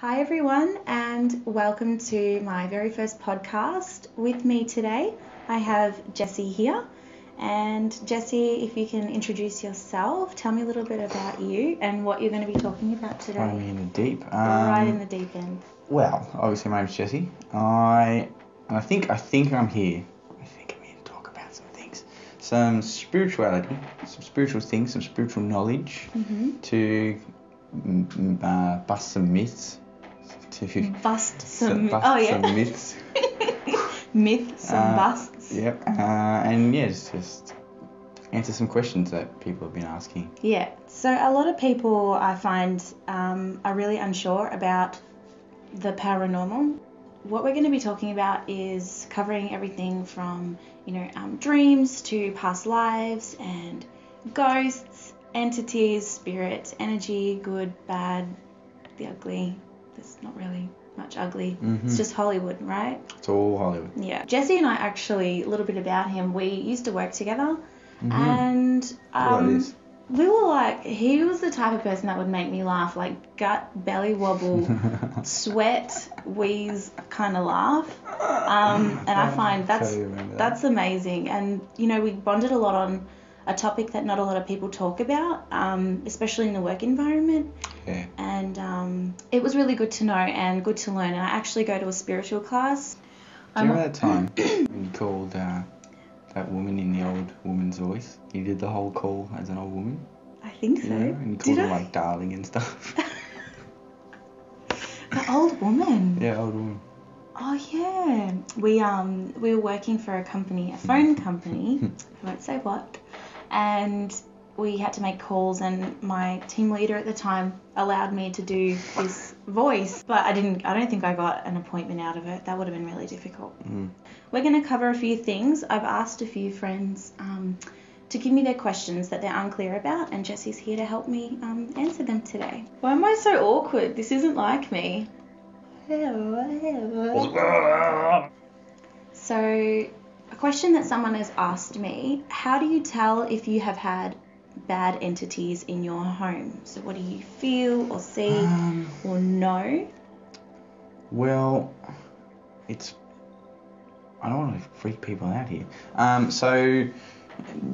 Hi, everyone, and welcome to my very first podcast. With me today, I have Jesse here. And Jesse, if you can introduce yourself, tell me a little bit about you and what you're going to be talking about today. Me in the deep. right Um, in the deep end. Well, obviously my name's Jesse. I I think I think I'm here. I think I'm here to talk about some things, some spirituality, some spiritual things, some spiritual knowledge hmm to mm, mm, uh, bust some myths. To Bust some. bust oh, yeah. some myths. Myth, some Uh, busts. Yep. Uh, and yes, just answer some questions that people have been asking. Yeah. So a lot of people I find um, are really unsure about the paranormal. What we're going to be talking about is covering everything from you know um, dreams to past lives and ghosts, entities, spirits, energy, good, bad, the ugly. There's not really much ugly. It's Mhm. just Hollywood, right? It's all Hollywood. Yeah. Jesse and I actually a little bit about him. We used to work together, Mhm. and um, we were like, he was the type of person that would make me laugh, like gut, belly wobble, sweat, wheeze kind of laugh. Um, and I find that's that. that's amazing. And you know, we bonded a lot on a topic that not a lot of people talk about, um, especially in the work environment. yeah. And um, it was really good to know and good to learn. And I actually go to a spiritual class. Do you remember that time when you called uh, that woman in the old woman's voice? You did the whole call as an old woman. I think so. Yeah, and you Did called her I? like darling and stuff. The old woman. yeah, old woman. Oh yeah, we um we were working for a company, a phone company. I won't say what, and we had to make calls, and my team leader at the time allowed me to do this voice, but I didn't. I don't think I got an appointment out of it. That would have been really difficult. Mm. We're going to cover a few things. I've asked a few friends um, to give me their questions that they're unclear about, and Jesse's here to help me um, answer them today. Why am I so awkward? This isn't like me. So, a question that someone has asked me How do you tell if you have had bad entities in your home? So, what do you feel or see Um, or know? well, it's. I don't want to freak people out here. Um, so,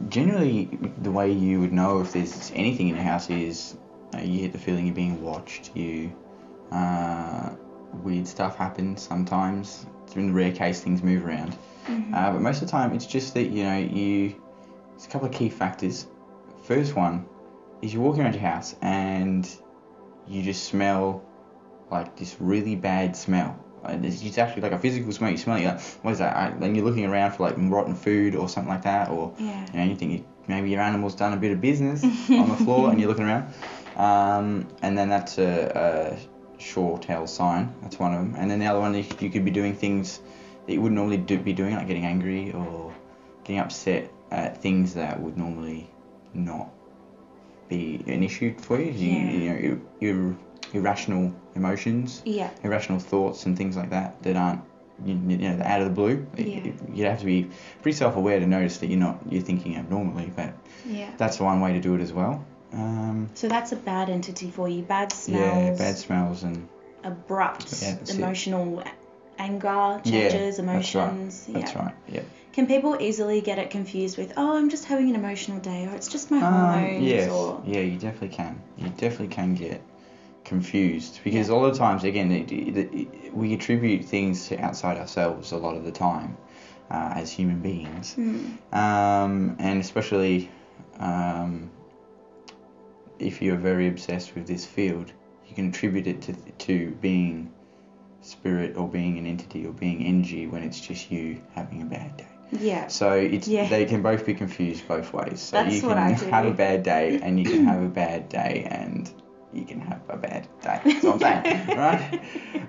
generally, the way you would know if there's anything in the house is uh, you get the feeling you're being watched. You uh, weird stuff happens sometimes. In the rare case, things move around. Mhm. Uh, but most of the time, it's just that you know you. There's a couple of key factors. First one is you're walking around your house and you just smell like this really bad smell. It's it's actually like a physical smell. You smell it, you're like, what is that? Then you're looking around for like rotten food or something like that, or Yeah. you know, you think maybe your animal's done a bit of business on the floor and you're looking around. Um, and then that's a, a sure tell sign. That's one of them. And then the other one is you could be doing things that you wouldn't normally do, be doing, like getting angry or getting upset at things that would normally not be an issue for you. you, Yeah. you know, ir- ir- irrational emotions, Yeah. irrational thoughts, and things like that that aren't you, you know out of the blue. Yeah. You'd have to be pretty self-aware to notice that you're not you're thinking abnormally, but Yeah. that's one way to do it as well. Um, So that's a bad entity for you. Bad smells. yeah, bad smells and abrupt Yeah, that's it. Anger Yeah, changes, that's right. emotions. that's yeah. right. Yeah. Can people easily get it confused with, oh, I'm just having an emotional day, or it's just my Um, hormones, yes. or Yeah, you definitely can. You definitely can get confused because a lot of times, again, it, it, it- we attribute things to outside ourselves a lot of the time uh, as human beings. Hmm. um, and especially um, if you're very obsessed with this field, you can attribute it to to being spirit or being an entity or being energy when it's just you having a bad day. yeah, So it's Yeah. they can both be confused both ways. So That's you can what I do. have a bad day and you can have a bad day and you can have a bad day. That's what I'm saying, right?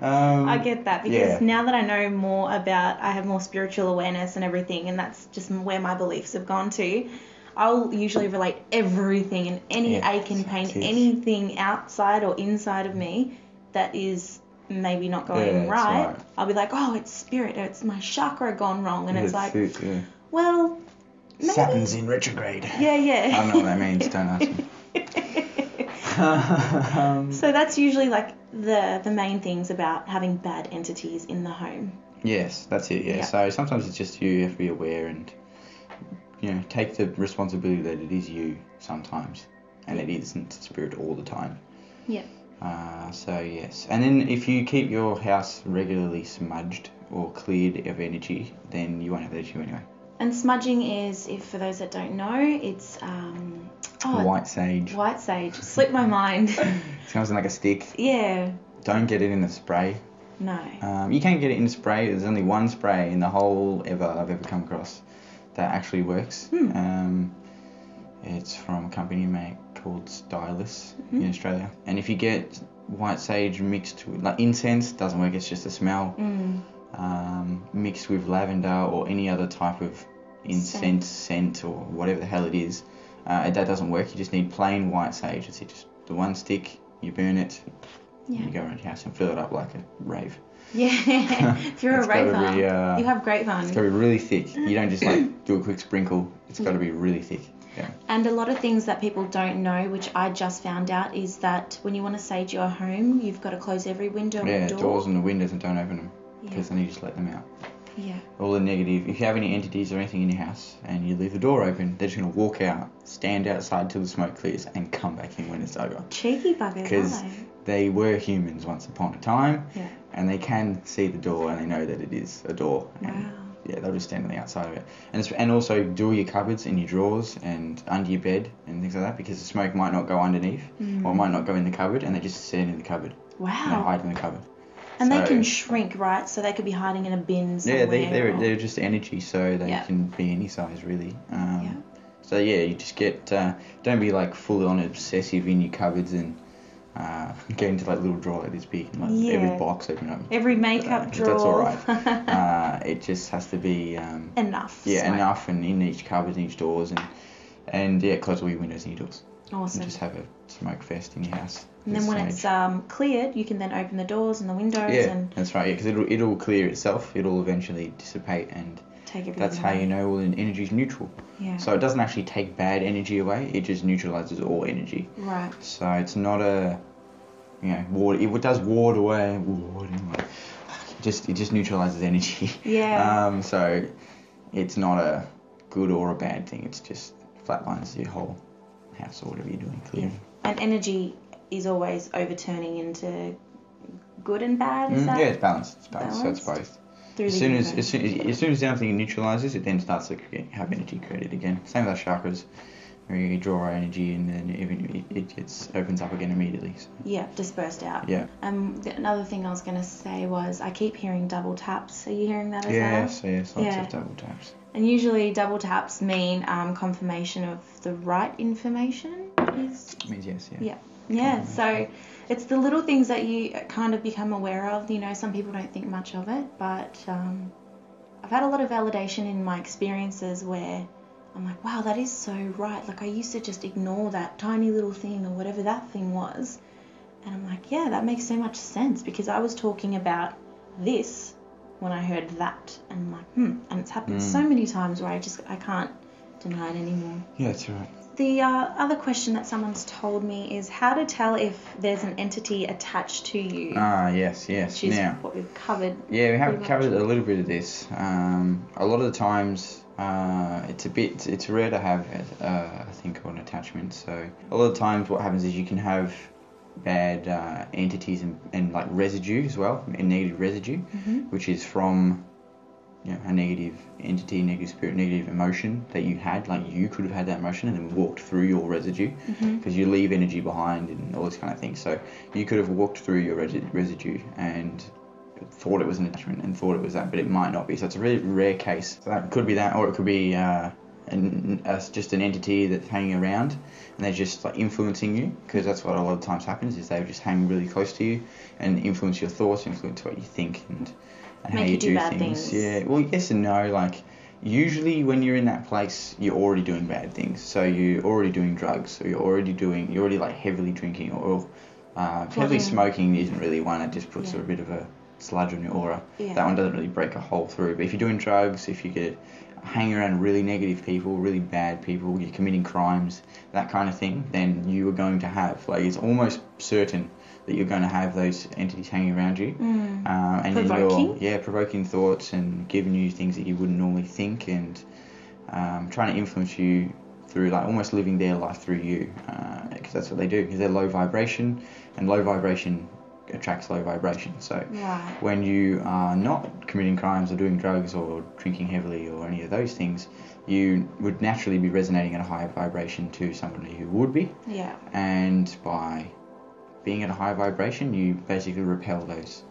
Um, I get that because yeah. now that I know more about, I have more spiritual awareness and everything, and that's just where my beliefs have gone to. I'll usually relate everything and any Yeah, ache and pain, anything outside or inside of me that is maybe not going Yeah, right, right. I'll be like, oh, it's spirit, it's my chakra gone wrong, and it's That's like, it, yeah. well, maybe. Saturn's in retrograde. Yeah, yeah. I don't know what that means. Don't ask me. um, So that's usually like the the main things about having bad entities in the home. yes, that's it. Yeah. Yeah. So sometimes it's just you have to be aware and you know take the responsibility that it is you sometimes, and it isn't spirit all the time. Yeah. Uh, so yes, and then if you keep your house regularly smudged or cleared of energy, then you won't have that issue anyway. And smudging is, if for those that don't know, it's um, oh, White sage. white sage. Slipped my mind. It comes in like a stick. yeah. Don't get it in the spray. No. Um, you can't get it in spray. There's only one spray in the whole ever I've ever come across that actually works. Hmm. Um, it's from a company made called Stylus in Mhm. Australia. And if you get white sage mixed with like incense, doesn't work. It's just a smell. Mm. Um, mixed with lavender or any other type of incense scent, or whatever the hell it is, uh, that doesn't work. You just need plain white sage. It's just the one stick. You burn it. Yeah. You go around your house and fill it up like a rave. Yeah. if you're a It's raver, be, uh, you have great It's fun. got to be really thick. You don't just like do a quick sprinkle. It's got to be really thick. Yeah. And a lot of things that people don't know, which I just found out, is that when you want to sage your home, you've got to close every window Yeah, and door. doors and the windows and don't open them yeah. because then you just let them out. yeah. All the negative. If you have any entities or anything in your house and you leave the door open, they're just gonna walk out, stand outside till the smoke clears, and come back in when it's over. Cheeky buggers, 'Cause- aren't they? They were humans once upon a time, Yeah. and they can see the door and they know that it is a door. Wow. Yeah, they'll just stand on the outside of it. And it's, and also do all your cupboards and your drawers and under your bed and things like that because the smoke might not go underneath or it might not go in the cupboard and they just stand in the cupboard. Wow. And they Mm. Hide in the cupboard. And they can shrink, right? So they could be hiding in a bin somewhere. Yeah, they, they're, or- they're just energy, so they Yeah. can be any size really. Um, Yeah. So yeah, you just get uh, don't be like full on obsessive in your cupboards and uh, get into like little drawer like this big, and, like every box open up. Every makeup Uh, drawer. That's all right. uh, it just has to be um, enough. yeah smoke. enough and in each cupboard, and each doors, and and yeah, close all your windows and your doors, Awesome. and just have a smoke fest in your house. and then when sage. it's um, cleared, you can then open the doors and the windows yeah, and that's right. Yeah, because it'll it'll clear itself. It'll eventually dissipate, and take everything. that's how away. you know all the energy is neutral. Yeah. So it doesn't actually take bad energy away. It just neutralizes all energy. right. So it's not a, you know, ward. It does ward away. Ward away. Just it just neutralizes energy. Yeah. Um. So it's not a good or a bad thing. It's just flatlines your whole house or whatever you're doing. yeah. Clearing. And energy is always overturning into good and bad. Is Mm, that yeah, it's balanced. It's balanced. So it's Balanced? both. Through As the soon as, as soon as as soon as something neutralizes, it then starts to have energy created again. Same with our chakras. Where you draw our energy and then even it, it gets opens up again immediately. So, yeah, dispersed out. yeah. Um, the, another thing I was gonna say was I keep hearing double taps. Are you hearing that as well? Yes, yes, lots Yeah. of double taps. And usually double taps mean um, confirmation of the right information. Is means yes, yeah. yeah, yeah. So it's the little things that you kind of become aware of. You know, some people don't think much of it, but um, I've had a lot of validation in my experiences where I'm like, wow, that is so right. Like I used to just ignore that tiny little thing or whatever that thing was, and I'm like, yeah, that makes so much sense because I was talking about this when I heard that, and I'm like, hmm. And it's happened Mm. so many times where I just I can't deny it anymore. Yeah, that's right. The uh, other question that someone's told me is how to tell if there's an entity attached to you. Ah, yes, yes. which is Now, what we've covered. yeah, we have pretty much. covered a little bit of this. Um, a lot of the times, uh, it's a bit, it's rare to have, uh, I think, an attachment. So a lot of times, what happens is you can have bad uh, entities and, and like residue as well, and negative residue, Mhm. which is from you know, a negative entity, negative spirit, negative emotion that you had. Like you could have had that emotion and then walked through your residue because you leave energy behind and all this kind of thing. So you could have walked through your residue and thought it was an attachment and thought it was that, but it might not be. So it's a really rare case. So that could be that, or it could be uh, an, uh, just an entity that's hanging around and they're just like influencing you because that's what a lot of times happens is they just hang really close to you and influence your thoughts, influence what you think and, and how you, you do do bad things. things. Yeah, well, yes and no. Like usually when you're in that place, you're already doing bad things. So you're already doing drugs, or you're already doing, you're already like heavily drinking, or uh, heavily smoking isn't really one. It just puts Yeah. a bit of a sludge on your aura. Yeah. That one doesn't really break a hole through. But if you're doing drugs, if you get hanging around really negative people, really bad people, you're committing crimes, that kind of thing, then you are going to have like it's almost certain that you're going to have those entities hanging around you. Mm. Uh, and Provoking? you're yeah provoking thoughts and giving you things that you wouldn't normally think and um, trying to influence you through like almost living their life through you because that's what they do because they're low vibration and low vibration attracts low vibration so Right. when you are not committing crimes or doing drugs or drinking heavily or any of those things you would naturally be resonating at a higher vibration to somebody who would be Yeah. and by being at a higher vibration, you basically repel those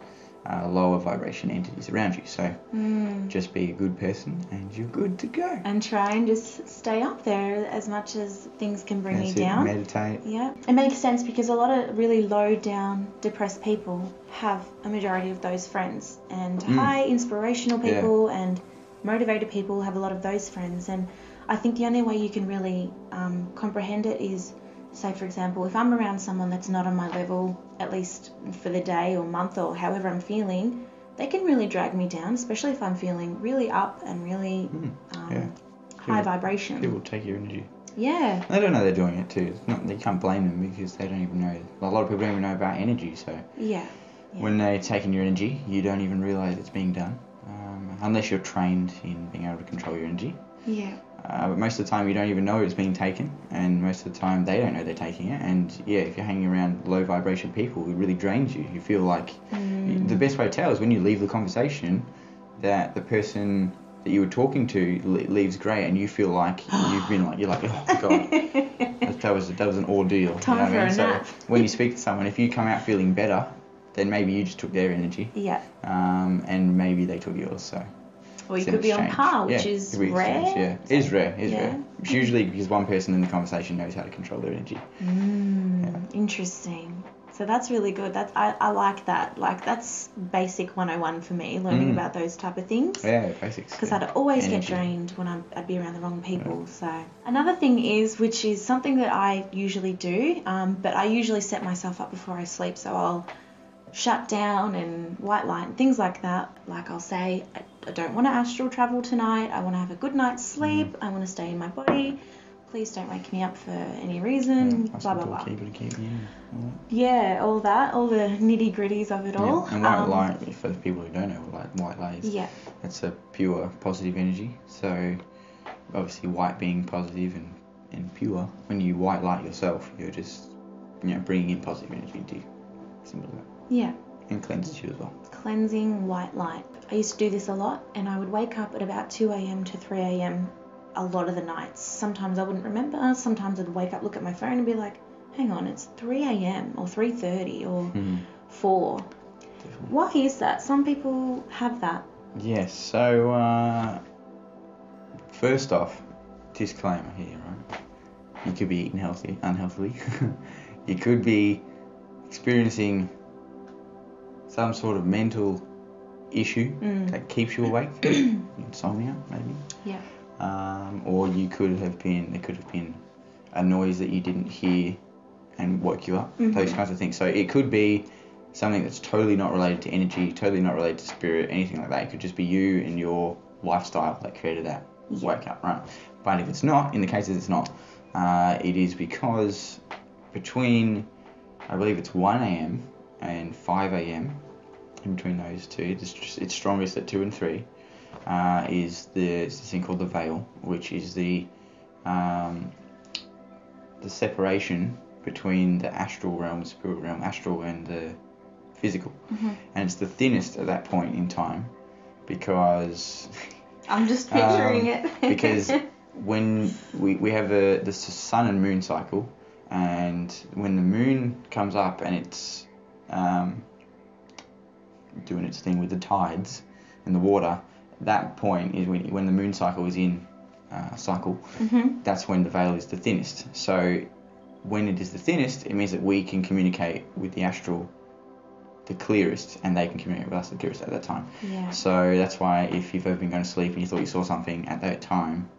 uh, lower vibration entities around you. So Mm. just be a good person, and you're good to go. And try and just stay up there as much as things can bring That's you it, down. Meditate. Yeah, it makes sense because a lot of really low down, depressed people have a majority of those friends, and Mm. high inspirational Yeah. people and motivated people have a lot of those friends. And I think the only way you can really um, comprehend it is, say, for example, if I'm around someone that's not on my level, at least for the day or month or however I'm feeling, they can really drag me down, especially if I'm feeling really up and really Mm, um, yeah. high vibration. People take your energy. Yeah, They don't know they're doing it too. Not, you can't blame them because they don't even know. A lot of people don't even know about energy. So yeah, Yeah. when they're taking your energy, you don't even realize it's being done, um, unless you're trained in being able to control your energy. yeah, Uh, but most of the time, you don't even know it's being taken, and most of the time, they don't know they're taking it. And yeah, if you're hanging around low vibration people, it really drains you. You feel like Mm. the best way to tell is when you leave the conversation that the person that you were talking to le- leaves grey, and you feel like you've been like you're like oh god, that, that was that was an ordeal. Time you know for I mean? a so nap. when you speak to someone, if you come out feeling better, then maybe you just took their energy, yeah. um, and maybe they took yours. So. Or you could be on par, which Yeah, is rare. exchange, Yeah, it is rare. It is Yeah. rare. It's usually because one person in the conversation knows how to control their energy. Mm, Interesting. So that's really good. That's I, I like that. Like that's basic 101 for me, learning Mm. about those type of things. Yeah, basics. Because yeah. I'd always Energy. get drained when I'm, I'd be around the wrong people. So another thing is, which is something that I usually do, um, but I usually set myself up before I sleep. So I'll shut down and white light and things like that. Like I'll say, I, don't want to astral travel tonight. I want to have a good night's sleep. I want to stay in my body. Please don't wake me up for any reason. Yeah, blah blah blah. Keep it, keep yeah. all that. Yeah, all that, all the nitty gritties of it all. Yeah. And white Um, light, for the people who don't know, like white light is Yeah, it's a pure positive energy. So obviously, white being positive and, and pure. When you white light yourself, you're just you know bringing in positive energy into you. Simple as that. yeah. And cleanses you as well. Cleansing white light. I used to do this a lot, and I would wake up at about 2 a.m. to 3 a.m. a lot of the nights. Sometimes I wouldn't remember. Sometimes I'd wake up, look at my phone, and be like, "Hang on, it's 3 a.m. or 3:30 or Mm. 4." Definitely. Why is that? Some people have that. Yes, so uh, first off, disclaimer here, right? You could be eating healthy, unhealthily. you could be experiencing some sort of mental issue Mm. that keeps you awake, insomnia maybe. Yeah. Um, or you could have been, it could have been a noise that you didn't hear and woke you up, those Mhm. kinds of things. So it could be something that's totally not related to energy, totally not related to spirit, anything like that. It could just be you and your lifestyle that created that Yeah. wake up, right? But if it's not, in the cases it's not, uh, it is because between, I believe it's 1 a.m. and 5 a.m. in between those two, it's, just, it's strongest at 2 and 3, uh, is the, it's this thing called the veil, which is the, um, the separation between the astral realm, the spirit realm, astral and the physical. Mhm. And it's the thinnest at that point in time because I'm just Um, picturing it. because when we, we have a the sun and moon cycle and when the moon comes up and it's um, doing its thing with the tides and the water that point is when, when the moon cycle is in uh, cycle hmm that's when the veil is the thinnest so when it is the thinnest it means that we can communicate with the astral the clearest and they can communicate with us the clearest at that time Yeah. so that's why if you've ever been going to sleep and you thought you saw something at that time,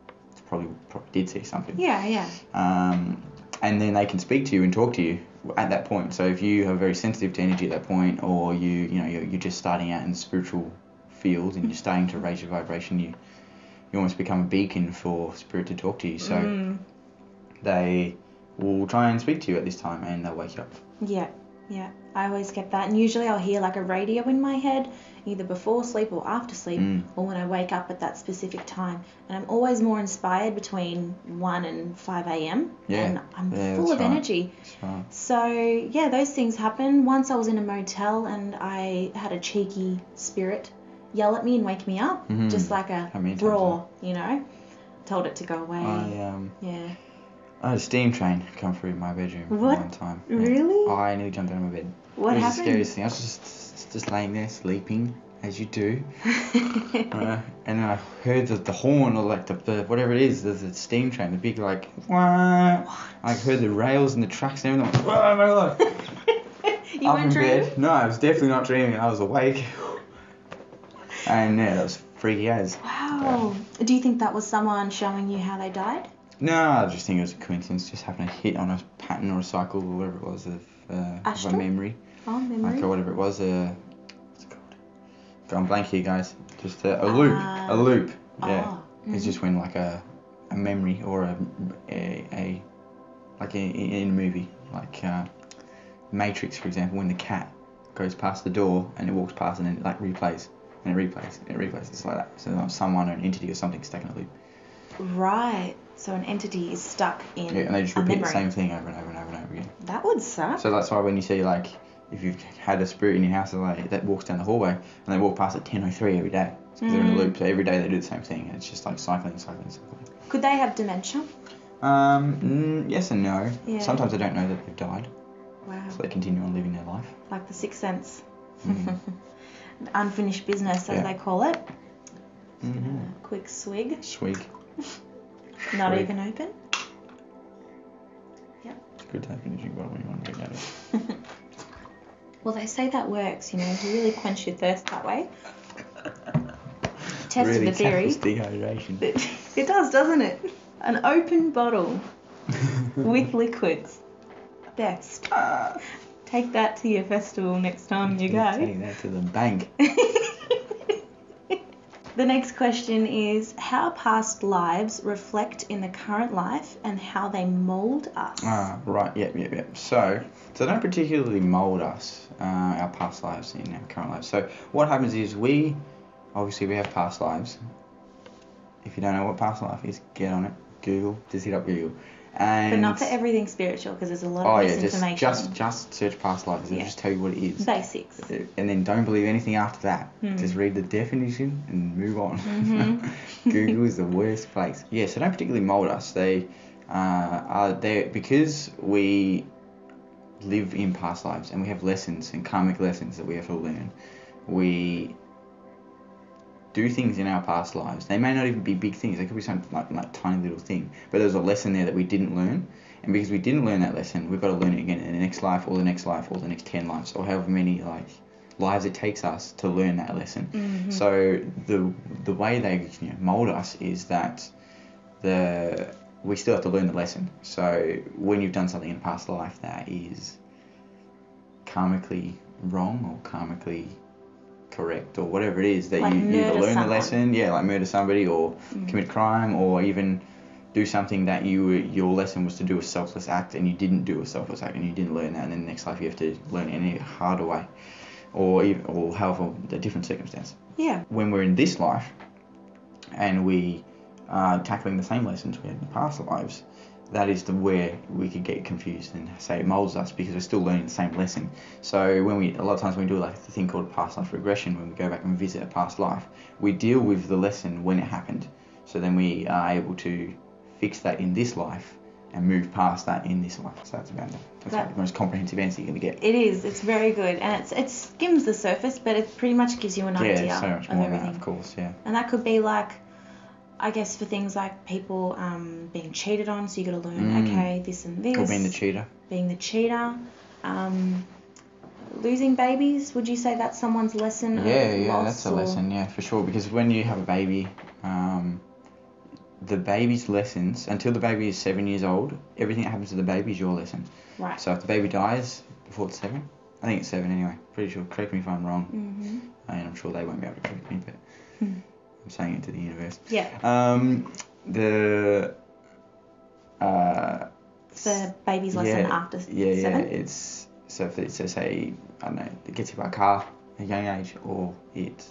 probably probably did see something. Yeah, yeah. Um, and then they can speak to you and talk to you at that point. So if you are very sensitive to energy at that point, or you you know you're, you're just starting out in the spiritual field and you're starting to raise your vibration, you you almost become a beacon for spirit to talk to you. So Mm. they will try and speak to you at this time, and they'll wake you up. Yeah, yeah. I always get that. And usually I'll hear like a radio in my head, either before sleep or after sleep, Mm. or when I wake up at that specific time. And I'm always more inspired between 1 and 5 a.m. Yeah, And I'm yeah, full of right. energy. So So, yeah, those things happen. Once I was in a motel and I had a cheeky spirit yell at me and wake me up, Mhm. just like a roar, you know. Told it to go away. I um yeah. I had a steam train come through my bedroom What? one time. Yeah. Really? I nearly jumped out of my bed. What it was happened? the scariest thing. I was just just laying there sleeping as you do. Uh, and then I heard the, the horn or like the, the whatever it is, the, the steam train, the big like wah. I heard the rails and the tracks and everything. Like, oh my god! you Up weren't in dreaming? bed. No, I was definitely not dreaming. I was awake. and yeah, that was freaky as. Wow. Do you think that was someone showing you how they died? No, I just think it was a coincidence. Just happened to hit on a pattern or a cycle or whatever it was of, uh, of a memory. Oh, memory. Like or whatever it was. Uh, what's it called? Gone blank here, guys. Just a, a loop. Ah. a loop. Yeah. Oh, It's mhm. just when like a, a memory or a, a, a like in, in a movie, like uh, Matrix, for example, when the cat goes past the door and it walks past and then it like replays and it replays and it replays. It's like that. So someone or an entity or something stuck in a loop. Right. So an entity is stuck in Yeah, and they just repeat the same thing over and over and over and over again. That would suck. So that's why when you see like if you've had a spirit in your house like that walks down the hallway and they walk past at 10:03 every day because they're in a Mm. loop. So every day they do the same thing. And it's just like cycling, cycling, cycling. Could they have dementia? Um, mm, yes and no. Yeah. Sometimes they don't know that they've died, Wow. so they continue on living their life. Like the sixth sense. Mm. Unfinished business, as Yeah. they call it. hmm quick swig. Swig. Not even open. It's good to have drink bottle when you want to out it. Well, they say that works. You know, you really quench your thirst that way. Tested really the theory. dehydration. It, it does, doesn't it? An open bottle with liquids. Best. Ah. Take that to your festival next time you go. Take that to the bank. The next question is how past lives reflect in the current life and how they mold us. Ah, right. Yep, yep, yep. So, so they don't particularly mold us, uh, our past lives in our current lives. So what happens is we, obviously, we have past lives. If you don't know what past life is, get on it. Google. Just hit up Google. And but not for everything spiritual because there's a lot Oh of yeah, just misinformation. just just search past lives. It'll Yeah. just tell you what it is. Basics. And then don't believe anything after that. Hmm. Just read the definition and move on. Mhm. Google is the worst place. Yeah, so don't particularly mold us. They uh, are there because we live in past lives and we have lessons and karmic lessons that we have to learn. We do things in our past lives. They may not even be big things. They could be some like, like tiny little thing. But there's a lesson there that we didn't learn. And because we didn't learn that lesson, we've got to learn it again in the next life or the next life or the next 10 lives or however many like lives it takes us to learn that lesson. Mhm. So the the way they you know, mold us is that the we still have to learn the lesson. So when you've done something in a past life that is karmically wrong or karmically correct or whatever it is that Like you, either learn someone. the lesson, yeah, like murder somebody or Mm. commit crime or even do something that you your lesson was to do a selfless act and you didn't do a selfless act and you didn't learn that and then the next life you have to learn it in a harder way or even, or however a different circumstance Yeah. when we're in this life and we are tackling the same lessons we had in the past lives, that is the where we could get confused and say it molds us because we're still learning the same lesson. So when we a lot of times when we do like the thing called past life regression, when we go back and visit a past life, we deal with the lesson when it happened. So then we are able to fix that in this life and move past that in this life. So that's about it. That's That- the most comprehensive answer you're gonna get. It is. It's very good, and it's it skims the surface, but it pretty much gives you an idea yeah, so much of more than everything. that, of course, yeah. And that could be like, I guess for things like people um, being cheated on, so you got to learn, Mm. okay, this and this. Or being the cheater. Being the cheater. Um, losing babies, would you say that's someone's lesson? Yeah, yeah, that's a or- lesson, yeah, for sure. Because when you have a baby, um, the baby's lessons until the baby is seven years old, everything that happens to the baby is your lesson. Right. So if the baby dies before it's seven, I think it's seven anyway. Pretty sure. Correct me if I'm wrong, hmm and I'm sure they won't be able to correct me. But Hmm. I'm saying it to the universe. Yeah. Um, the uh, The baby's lesson yeah, after yeah, yeah. seven. It's so if it's just say I don't know, it gets hit by a car at a young age, or it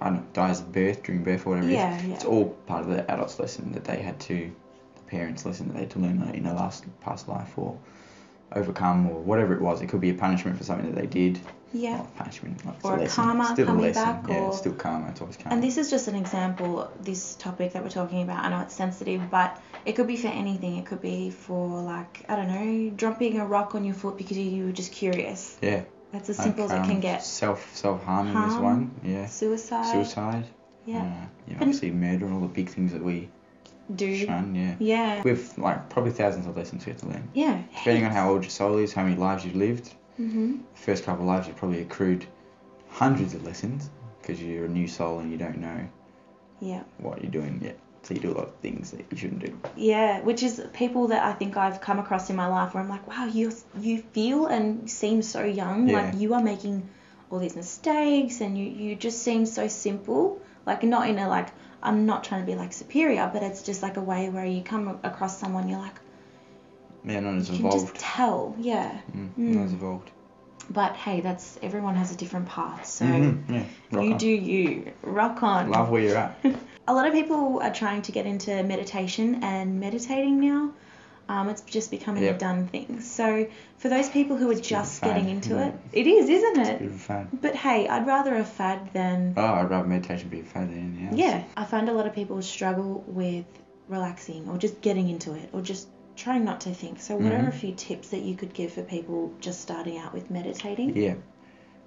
I don't know, dies of birth during birth or whatever it is. Yeah, yeah. It's all part of the adult's lesson that they had to, the parents' lesson that they had to learn in a last past life or overcome or whatever it was. It could be a punishment for something that they did. Yeah. Not punishment, like it's Or a lesson. karma still coming a lesson. back yeah, or- it's still karma. It's always karma. And this is just an example, this topic that we're talking about. I know it's sensitive, but it could be for anything. It could be for, like, I don't know, dropping a rock on your foot because you were just curious. yeah. That's as like, simple as it can um, get. Self self harming is one. Yeah. Suicide. Suicide. Yeah. Uh, yeah. Obviously murder and all the big things that we Do. shun. Yeah. Yeah. With like probably thousands of lessons we have to learn. Yeah. Depending on how old your soul is, how many lives you've lived. Hmm The first couple of lives you've probably accrued hundreds of lessons because you're a new soul and you don't know Yeah. what you're doing yet. So you do a lot of things that you shouldn't do. Yeah, which is people that I think I've come across in my life where I'm like, wow, you you feel and seem so young, Yeah. like you are making all these mistakes, and you you just seem so simple. Like not in a like I'm not trying to be like superior, but it's just like a way where you come across someone, you're like, Yeah, not as you can just tell, yeah. Mm, Mm. Not as evolved. But hey, that's everyone has a different path, so Mhm, Yeah. You on. do you, rock on. Love where you're at. A lot of people are trying to get into meditation and meditating now. Um, it's just becoming a done thing. So for those people who are It's a bit of a just getting into isn't it, it is, isn't Bit it? of a fad. But hey, I'd rather a fad than Oh, I'd rather meditation be a fad than anything else. yeah. I find a lot of people struggle with relaxing or just getting into it or just trying not to think. So what are Mhm. a few tips that you could give for people just starting out with meditating? Yeah.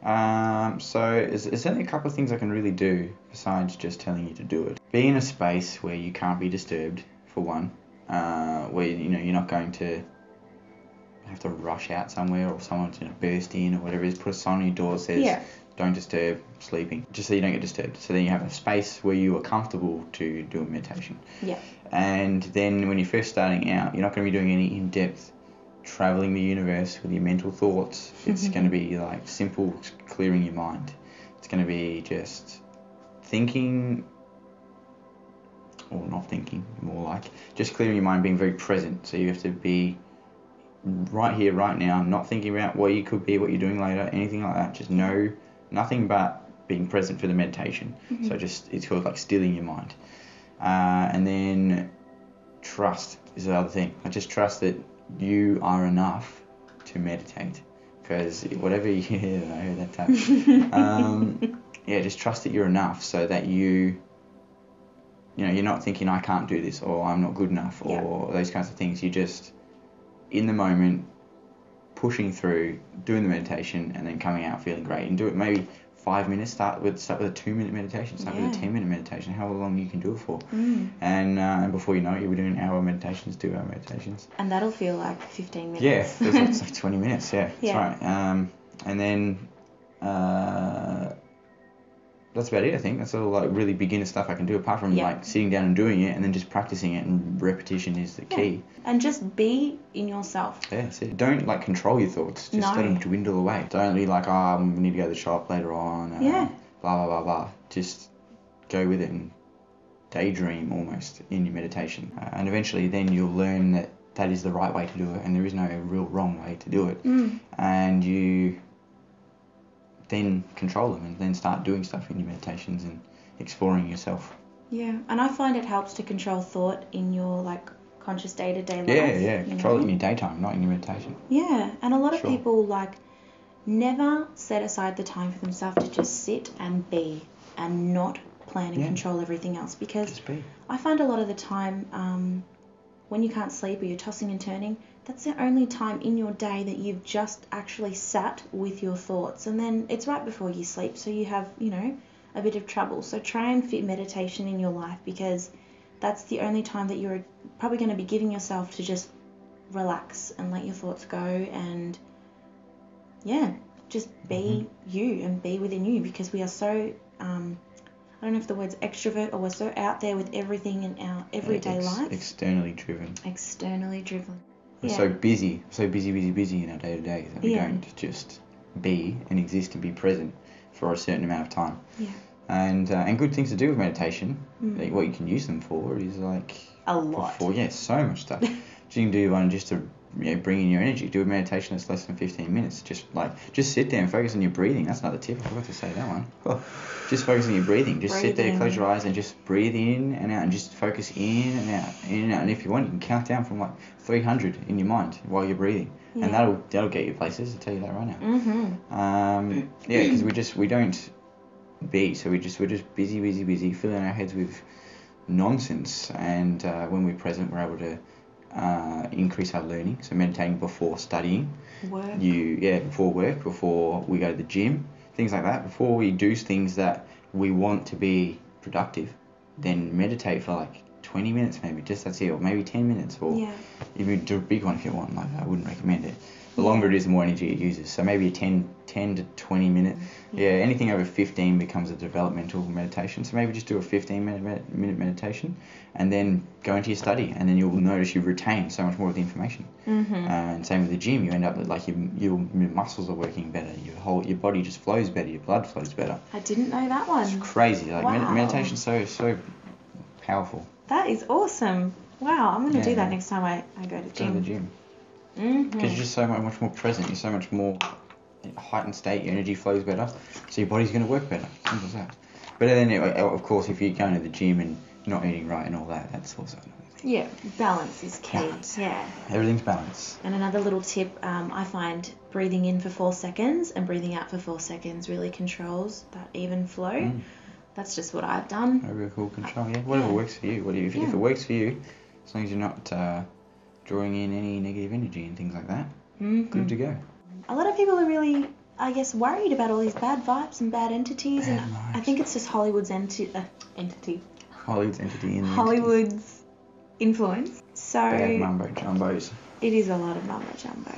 Um, so there's, there's only a couple of things I can really do besides just telling you to do it. Be in a space where you can't be disturbed, for one. Uh, where you know you're not going to have to rush out somewhere or someone's gonna burst in or whatever it is. Put a sign on your door that says Yeah. Don't disturb sleeping, just so you don't get disturbed. So then you have a space where you are comfortable to do a meditation. Yeah. And then when you're first starting out, you're not going to be doing any in depth traveling the universe with your mental thoughts. It's mm-hmm. going to be like simple clearing your mind. It's going to be just thinking, or not thinking, more like just clearing your mind, being very present. So you have to be right here, right now, not thinking about what you could be, what you're doing later, anything like that. Just know nothing but being present for the meditation. So just it's called like stilling your mind. Uh, and then trust is the other thing. I just trust that you are enough to meditate. Because whatever you hear, I heard that tap. um, yeah, just trust that you're enough so that you, you know, you're not thinking I can't do this or I'm not good enough or Yeah. those kinds of things. You just in the moment, pushing through, doing the meditation, and then coming out feeling great. And do it maybe five minutes. Start with start with a two minute meditation. Start with a ten minute meditation. How long you can do it for. Mm. And uh, and before you know it, you'll be doing hour meditations, two hour meditations. And that'll feel like 15 minutes. Yeah, it's like, twenty minutes. Yeah, that's Yeah. right. Um, and then uh, that's about it. I think that's all like really beginner stuff I can do. Apart from Yeah. like sitting down and doing it, and then just practicing it, and repetition is the Yeah. key. And just be in yourself. Yeah. Don't like control your thoughts. Just No. let them dwindle away. Don't be like, oh, we need to go to the shop later on. Uh, Yeah. Blah blah blah blah. Just go with it and daydream almost in your meditation, uh, and eventually then you'll learn that that is the right way to do it, and there is no real wrong way to do it. Mm. And you then control them, and then start doing stuff in your meditations and exploring yourself. Yeah, and I find it helps to control thought in your like conscious day to day life. Yeah, yeah. Control know? it in your daytime, not in your meditation. Yeah, and a lot of Sure. people like never set aside the time for themselves to just sit and be and not plan and Yeah. control everything else because. I find a lot of the time um, when you can't sleep or you're tossing and turning, that's the only time in your day that you've just actually sat with your thoughts. And then it's right before you sleep, so you have, you know, a bit of trouble. So try and fit meditation in your life because that's the only time that you're probably going to be giving yourself to just relax and let your thoughts go and, yeah, just be you and be within you because we are so. Um, I don't know if the word's extrovert or we're so out there with everything in our everyday Ex- life. Externally driven. externally driven. We're Yeah. so busy, so busy, busy, busy in our day to day that we Yeah. don't just be and exist and be present for a certain amount of time. Yeah. And uh, and good things to do with meditation. Mm. like, What you can use them for is like A lot. for yeah, so much stuff. you can do one just to you know, bring in your energy. Do a meditation that's less than 15 minutes. Just like just sit there and focus on your breathing. That's another tip. I forgot to say that one. just focus on your breathing. Just sit there, Breathing. close your eyes, and just breathe in and out, and just focus in and out, in and out. And if you want, you can count down from like 300 in your mind while you're breathing, Yeah. and that'll that'll get you places. I'll tell you that right now. Mm-hmm. Um, yeah, because we just we don't be so we just we're just busy, busy, busy, filling our heads with nonsense. And uh, when we're present, we're able to uh, increase our learning. So meditating before studying, Work. you yeah before work, before we go to the gym, things like that. Before we do things that we want to be productive, then meditate for like 20 minutes maybe, just that's it, or maybe 10 minutes, or Yeah. even do a big one if you want. Like I wouldn't recommend it. The longer it is, the more energy it uses. So maybe a 10, 10 to 20 minute. Yeah, anything over 15 becomes a developmental meditation. So maybe just do a 15 minute minute meditation, and then go into your study, and then you'll notice you've retained so much more of the information. Mm-hmm. Uh, and same with the gym, you end up like your, your muscles are working better, your whole your body just flows better, your blood flows better. I didn't know that It's one. crazy. Like med- Wow. meditation's so so powerful. That is awesome. Wow, I'm going to Yeah, do that yeah. next time I, I go to gym. Go to the gym. Mm-hmm. because you're just so much more present. You're so much more heightened state. Your energy flows better, so your body's going to work better. Simple as that. But then, of course, if you're going to the gym and not eating right and all that, that's also another thing. Yeah, balance is key. Balance. Yeah. Everything's balance. And another little tip, um, I find breathing in for four seconds and breathing out for four seconds really controls that even flow. Mm. That's just what I've done. Over cool control. Yeah, whatever Yeah. works for you. What do you, if, if it works for you, as long as you're not uh, drawing in any negative energy and things like that, Mhm. good to go. A lot of people are really, I guess, worried about all these bad vibes and bad entities, and Bad I think it's just Hollywood's enti- uh, entity, Hollywood's entity in the Hollywood's influence. So Bad mumbo jumbos. it is a lot of mumbo jumbo.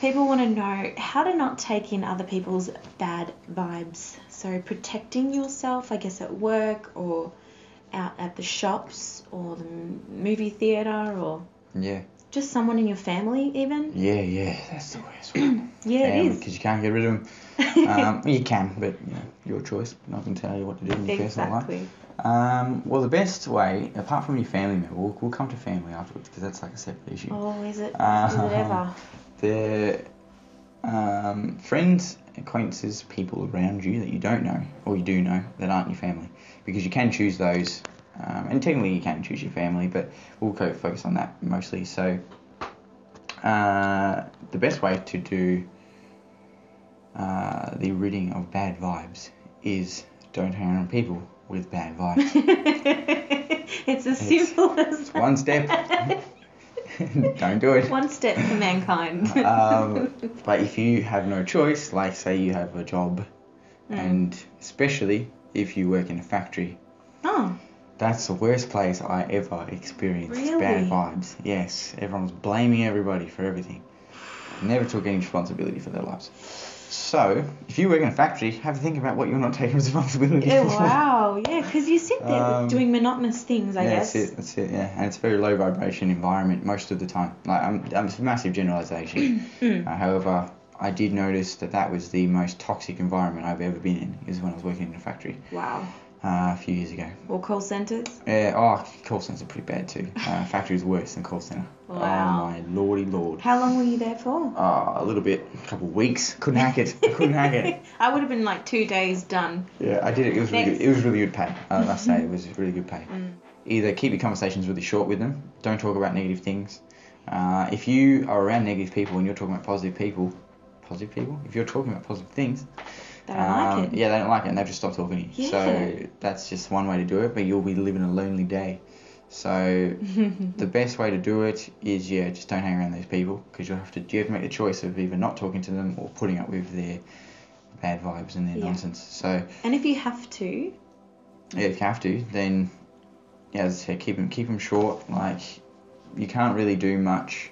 People want to know how to not take in other people's bad vibes. So protecting yourself, I guess, at work or out at the shops or the movie theater or Yeah. just someone in your family, even. Yeah, yeah, that's the worst one. Yeah, it is. Because you can't get rid of them. um, you can, but you know, your choice. Not going to tell you what to do in your personal life. exactly. Um, well, the best way, apart from your family member, we'll, we'll come to family afterwards because that's like a separate issue. Oh, is it? Uh, is it ever? The um, friends, acquaintances, people around you that you don't know or you do know that aren't your family, because you can choose those, um, and technically you can choose your family, but we'll go focus on that mostly. So, uh, the best way to do uh, the ridding of bad vibes is don't hang around people with bad vibes. it's as simple as that. One step. don't do it. One step for mankind. um, but if you have no choice, like say you have a job, Mm. and especially if you work in a factory, oh, that's the worst place I ever experienced Really? bad vibes. Yes, everyone's blaming everybody for everything. Never took any responsibility for their lives. So, if you work in a factory, have a think about what you're not taking responsibility yeah, for. wow, yeah, because you sit there Um, doing monotonous things, I yeah, guess. that's it. That's it. Yeah, and it's a very low vibration environment most of the time. Like, I'm, I'm it's a massive generalization. Mm. Uh, however, I did notice that that was the most toxic environment I've ever been in. Is when I was working in a factory Wow. Uh, a few years ago. Or call centres. Yeah. Oh, call centers are pretty bad too. Uh, factory's worse than call center. Wow. Oh my lordy lord. How long were you there for? Oh, a little bit, a couple of weeks. Couldn't hack it. I couldn't hack it. I would have been like two days done. Yeah, I did it. It was really good. It was really good pay. I must say, it was really good pay. Mm. Either keep your conversations really short with them. Don't talk about negative things. Uh, if you are around negative people and you're talking about positive people, positive people. If you're talking about positive things, They don't like um, it. Yeah, they don't like it, and they've just stopped talking to you. Yeah. So that's just one way to do it, but you'll be living a lonely day. So the best way to do it is yeah, just don't hang around those people because you'll have to you have to make the choice of either not talking to them or putting up with their bad vibes and their Yeah. nonsense. So and if you have to, yeah, if you have to, then yeah, as I said, keep them keep them short. Like you can't really do much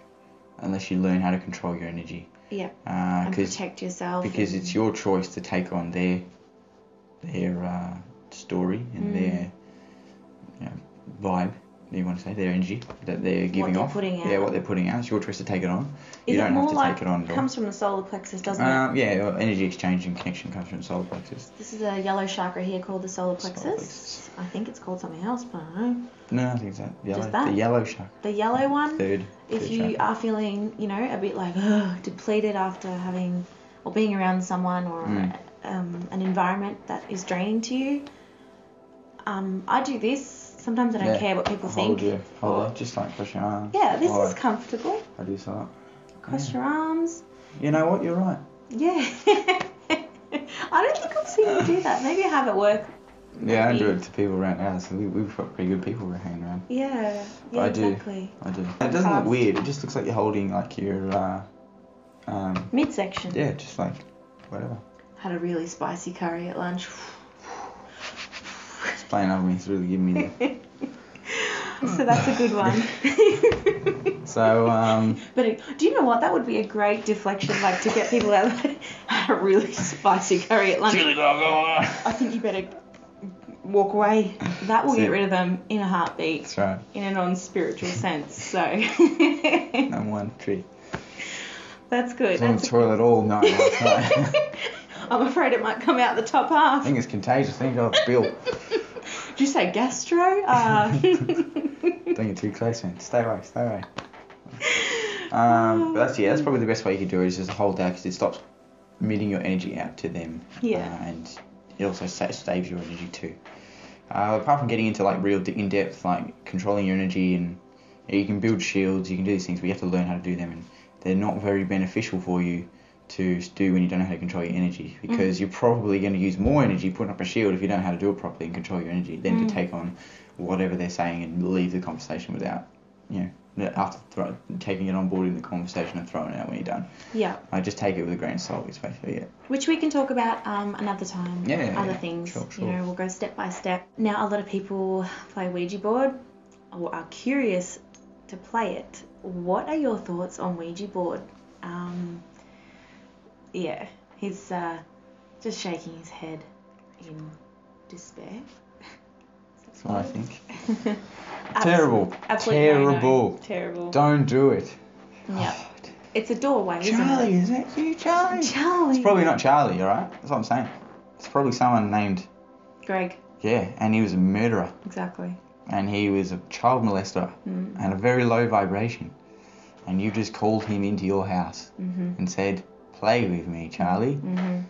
unless you learn how to control your energy. Yeah, and Because protect yourself. Uh, because and- it's your choice to take on their their uh, story and Mm. their you know, vibe. You want to say their energy that they're giving they're off. putting Yeah, what they're putting out. It's your choice to take it on. Is you don't have to like take it on all. comes from the solar plexus, doesn't it? Um, yeah, well, energy exchange and connection comes from the solar plexus. This is a yellow chakra here called the solar Solar plexus. plexus. I think it's called something else, but I don't know. No, I think it's that yellow. that? The yellow chakra. The yellow one, Third. if third you chakra. are feeling, you know, a bit like depleted after having or being around someone or Mm. um, an environment that is draining to you, um, I do this. Sometimes I don't Yeah. care what people think. hold you, hold or- just like cross your arms. yeah, this Or is comfortable. I do so. Cross Yeah. your arms. You know what? You're right. Yeah. I don't think I've seen you do that. Maybe I have at work. Yeah, I do it to people around us. We, we've got pretty good people hanging around. Yeah. Yeah, I do. exactly. I do. It doesn't look weird. It just looks like you're holding like your, uh, um, Midsection. yeah, just like whatever. Had a really spicy curry at lunch. It's playing over me. through the giving me the. so that's a good one. So um, but do you know what? That would be a great deflection, like to get people out. Had a really spicy curry at lunch. chili dog. oh. I think you better walk away. That will That's get it. rid of them in a heartbeat, That's right. in a non-spiritual sense. So Number one tree. that's I good. was on the toilet all night last night. I'm afraid it might come out the top half. I think it's contagious. I think I'll spill. Did you say gastro? Uh, Don't get too close, man. Stay away. Stay away. Um, but that's yeah. That's probably the best way you could do it is just hold out because it stops emitting your energy out to them. Yeah. Uh, and it also sa- saves your energy too. Uh, apart from getting into like real in depth, like controlling your energy and yeah, you can build shields, you can do these things, but you have to learn how to do them, and they're not very beneficial for you to do when you don't know how to control your energy because you're probably going to use more energy putting up a shield if you don't know how to do it properly and control your energy than Mm. to take on whatever they're saying and leave the conversation without, you know, after throw, taking it on board in the conversation and throwing it out when you're done. yeah, I just take it with a grain of salt. Is basically it. which we can talk about um, another time. Yeah, yeah, Other yeah. things. Sure, You know, we'll go step by step. Now, a lot of people play Ouija board or are curious to play it. What are your thoughts on Ouija board? Um, yeah, he's uh, just shaking his head in despair. That's what I think. Terrible. absolutely no, no. Terrible. Terrible. Don't do it. Yeah. It's a doorway, isn't Charlie, it? is that you, Charlie? Charlie. It's probably not Charlie, alright? That's what I'm saying. It's probably someone named, Greg. yeah, and he was a murderer, Exactly. and he was a child molester, Mm. and a very low vibration. And you just called him into your house Mhm. and said, play with me, Charlie. Mhm.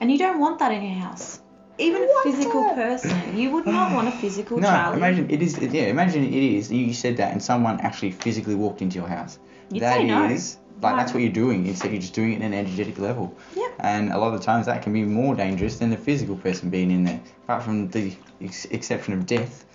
And you don't want that in your house. Even a physical the- person, you would not want a physical No, Charlie. imagine it is. Yeah, imagine it is. You said that, and someone actually physically walked into your house. You'd That say no. is- like that's what you're doing. Instead, you're just doing it at an energetic level. Yep. And a lot of times that can be more dangerous than the physical person being in there. Apart from the ex- exception of death,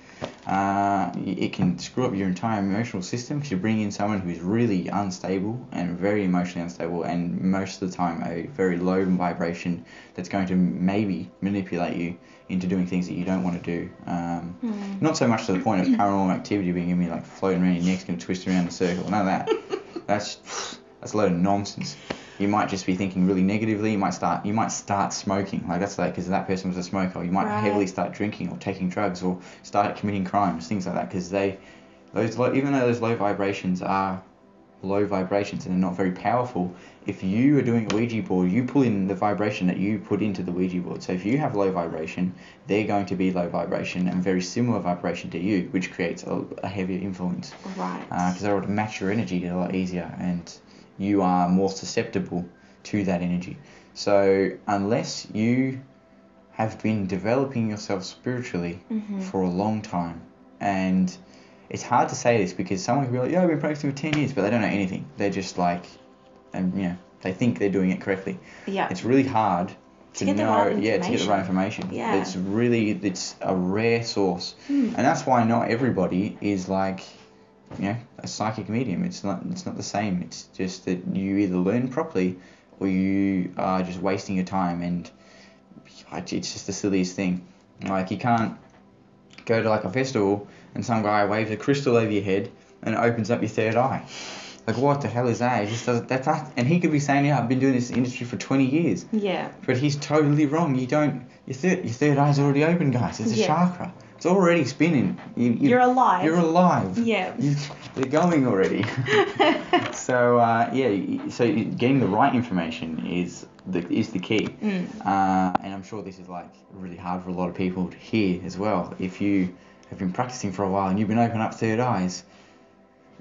uh, it can screw up your entire emotional system because you bring in someone who is really unstable and very emotionally unstable, and most of the time a very low vibration that's going to maybe manipulate you into doing things that you don't want to do. Um, Hmm. Not so much to the point of paranormal activity being in me like floating around your neck's going to twist around in a circle. None of that. That's that's a load of nonsense. You might just be thinking really negatively. You might start you might start smoking. Like that's like because that person was a smoker. Or you might Right. heavily start drinking or taking drugs or start committing crimes, things like that. Because they those low, even though those low vibrations are low vibrations and they're not very powerful. If you are doing a Ouija board, you pull in the vibration that you put into the Ouija board. So if you have low vibration, they're going to be low vibration and very similar vibration to you, which creates a, a heavier influence Right. Uh, because they're able to match your energy a lot easier and you are more susceptible to that energy. So unless you have been developing yourself spiritually Mhm. for a long time and it's hard to say this because someone can be like, yeah, I've been practicing for 10 years, but they don't know anything. They're just like, and you know, they think they're doing it correctly. yeah. It's really hard to, To get the know, right yeah, to get the right information. Yeah. It's really, it's a rare source. Hmm. And that's why not everybody is like, you know, a psychic medium. It's not, it's not the same. It's just that you either learn properly or you are just wasting your time and it's just the silliest thing. Like you can't go to like a festival and some guy waves a crystal over your head and opens up your third eye. Like what the hell is that? It just does that's that, and he could be saying, yeah, I've been doing this industry for 20 years, Yeah. but he's totally wrong. You don't your third your third eye's already open, guys. It's a Yeah. chakra. It's already spinning. You, you, You're alive. You're alive. Yeah. They're going already. so uh, yeah, so getting the right information is the is the key. Mm. Uh, and I'm sure this is like really hard for a lot of people to hear as well. If you have been practicing for a while and you've been opening up third eyes,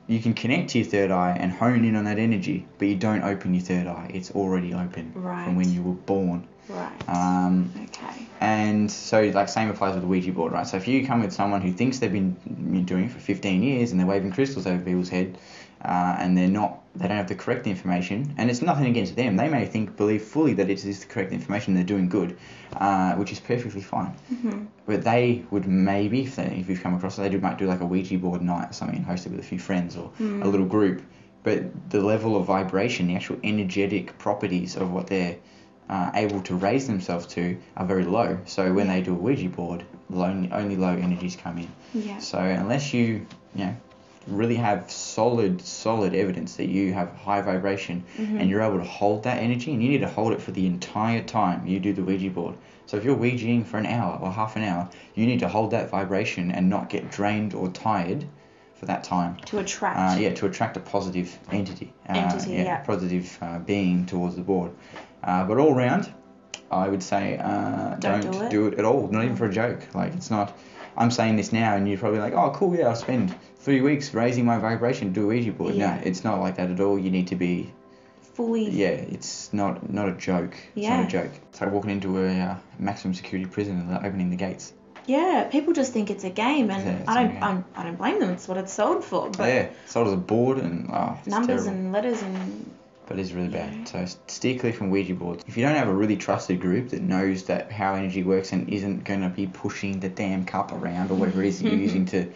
you can connect to your third eye and hone in on that energy, but you don't open your third eye. It's already open Right. from when you were born. Right. Um, okay. and so, like, same applies with the Ouija board, right? So, if you come with someone who thinks they've been doing it for 15 years and they're waving crystals over people's head, uh, and they're not, they don't have the correct information, and it's nothing against them. They may think, believe fully that it is the correct information, they're doing good, uh, which is perfectly fine. hmm But they would maybe, if, they, if you've come across it, they do, might do like a Ouija board night or something, hosted with a few friends or Mm. a little group. But the level of vibration, the actual energetic properties of what they're uh, able to raise themselves to are very low. So when they do a Ouija board, low, only low energies come in. Yeah. So unless you, you know, really have solid, solid evidence that you have high vibration Mhm. and you're able to hold that energy, and you need to hold it for the entire time you do the Ouija board. So if you're Ouijaing for an hour or half an hour, you need to hold that vibration and not get drained or tired for that time. To attract. Uh, yeah, to attract a positive entity. Uh, Entity, yeah. Positive uh, being towards the board. Uh, but all round, I would say uh, Don't don't, do it. at all. Not even for a joke. Like it's not. I'm saying this now, and you're probably like, oh, cool, yeah, I'll spend three weeks raising my vibration to do a Ouija board. Yeah. No, it's not like that at all. You need to be Fully. yeah, it's not not a joke. It's Yeah. not a joke. It's like walking into a uh, maximum security prison and opening the gates. Yeah, people just think it's a game, and Yeah, it's I don't. I'm, I don't blame them. It's what it's sold for. But yeah, sold as a board and oh, it's numbers terrible. and letters and but it's really Yeah. bad. So steer clear from Ouija boards. If you don't have a really trusted group that knows that how energy works and isn't going to be pushing the damn cup around or whatever it is that you're using to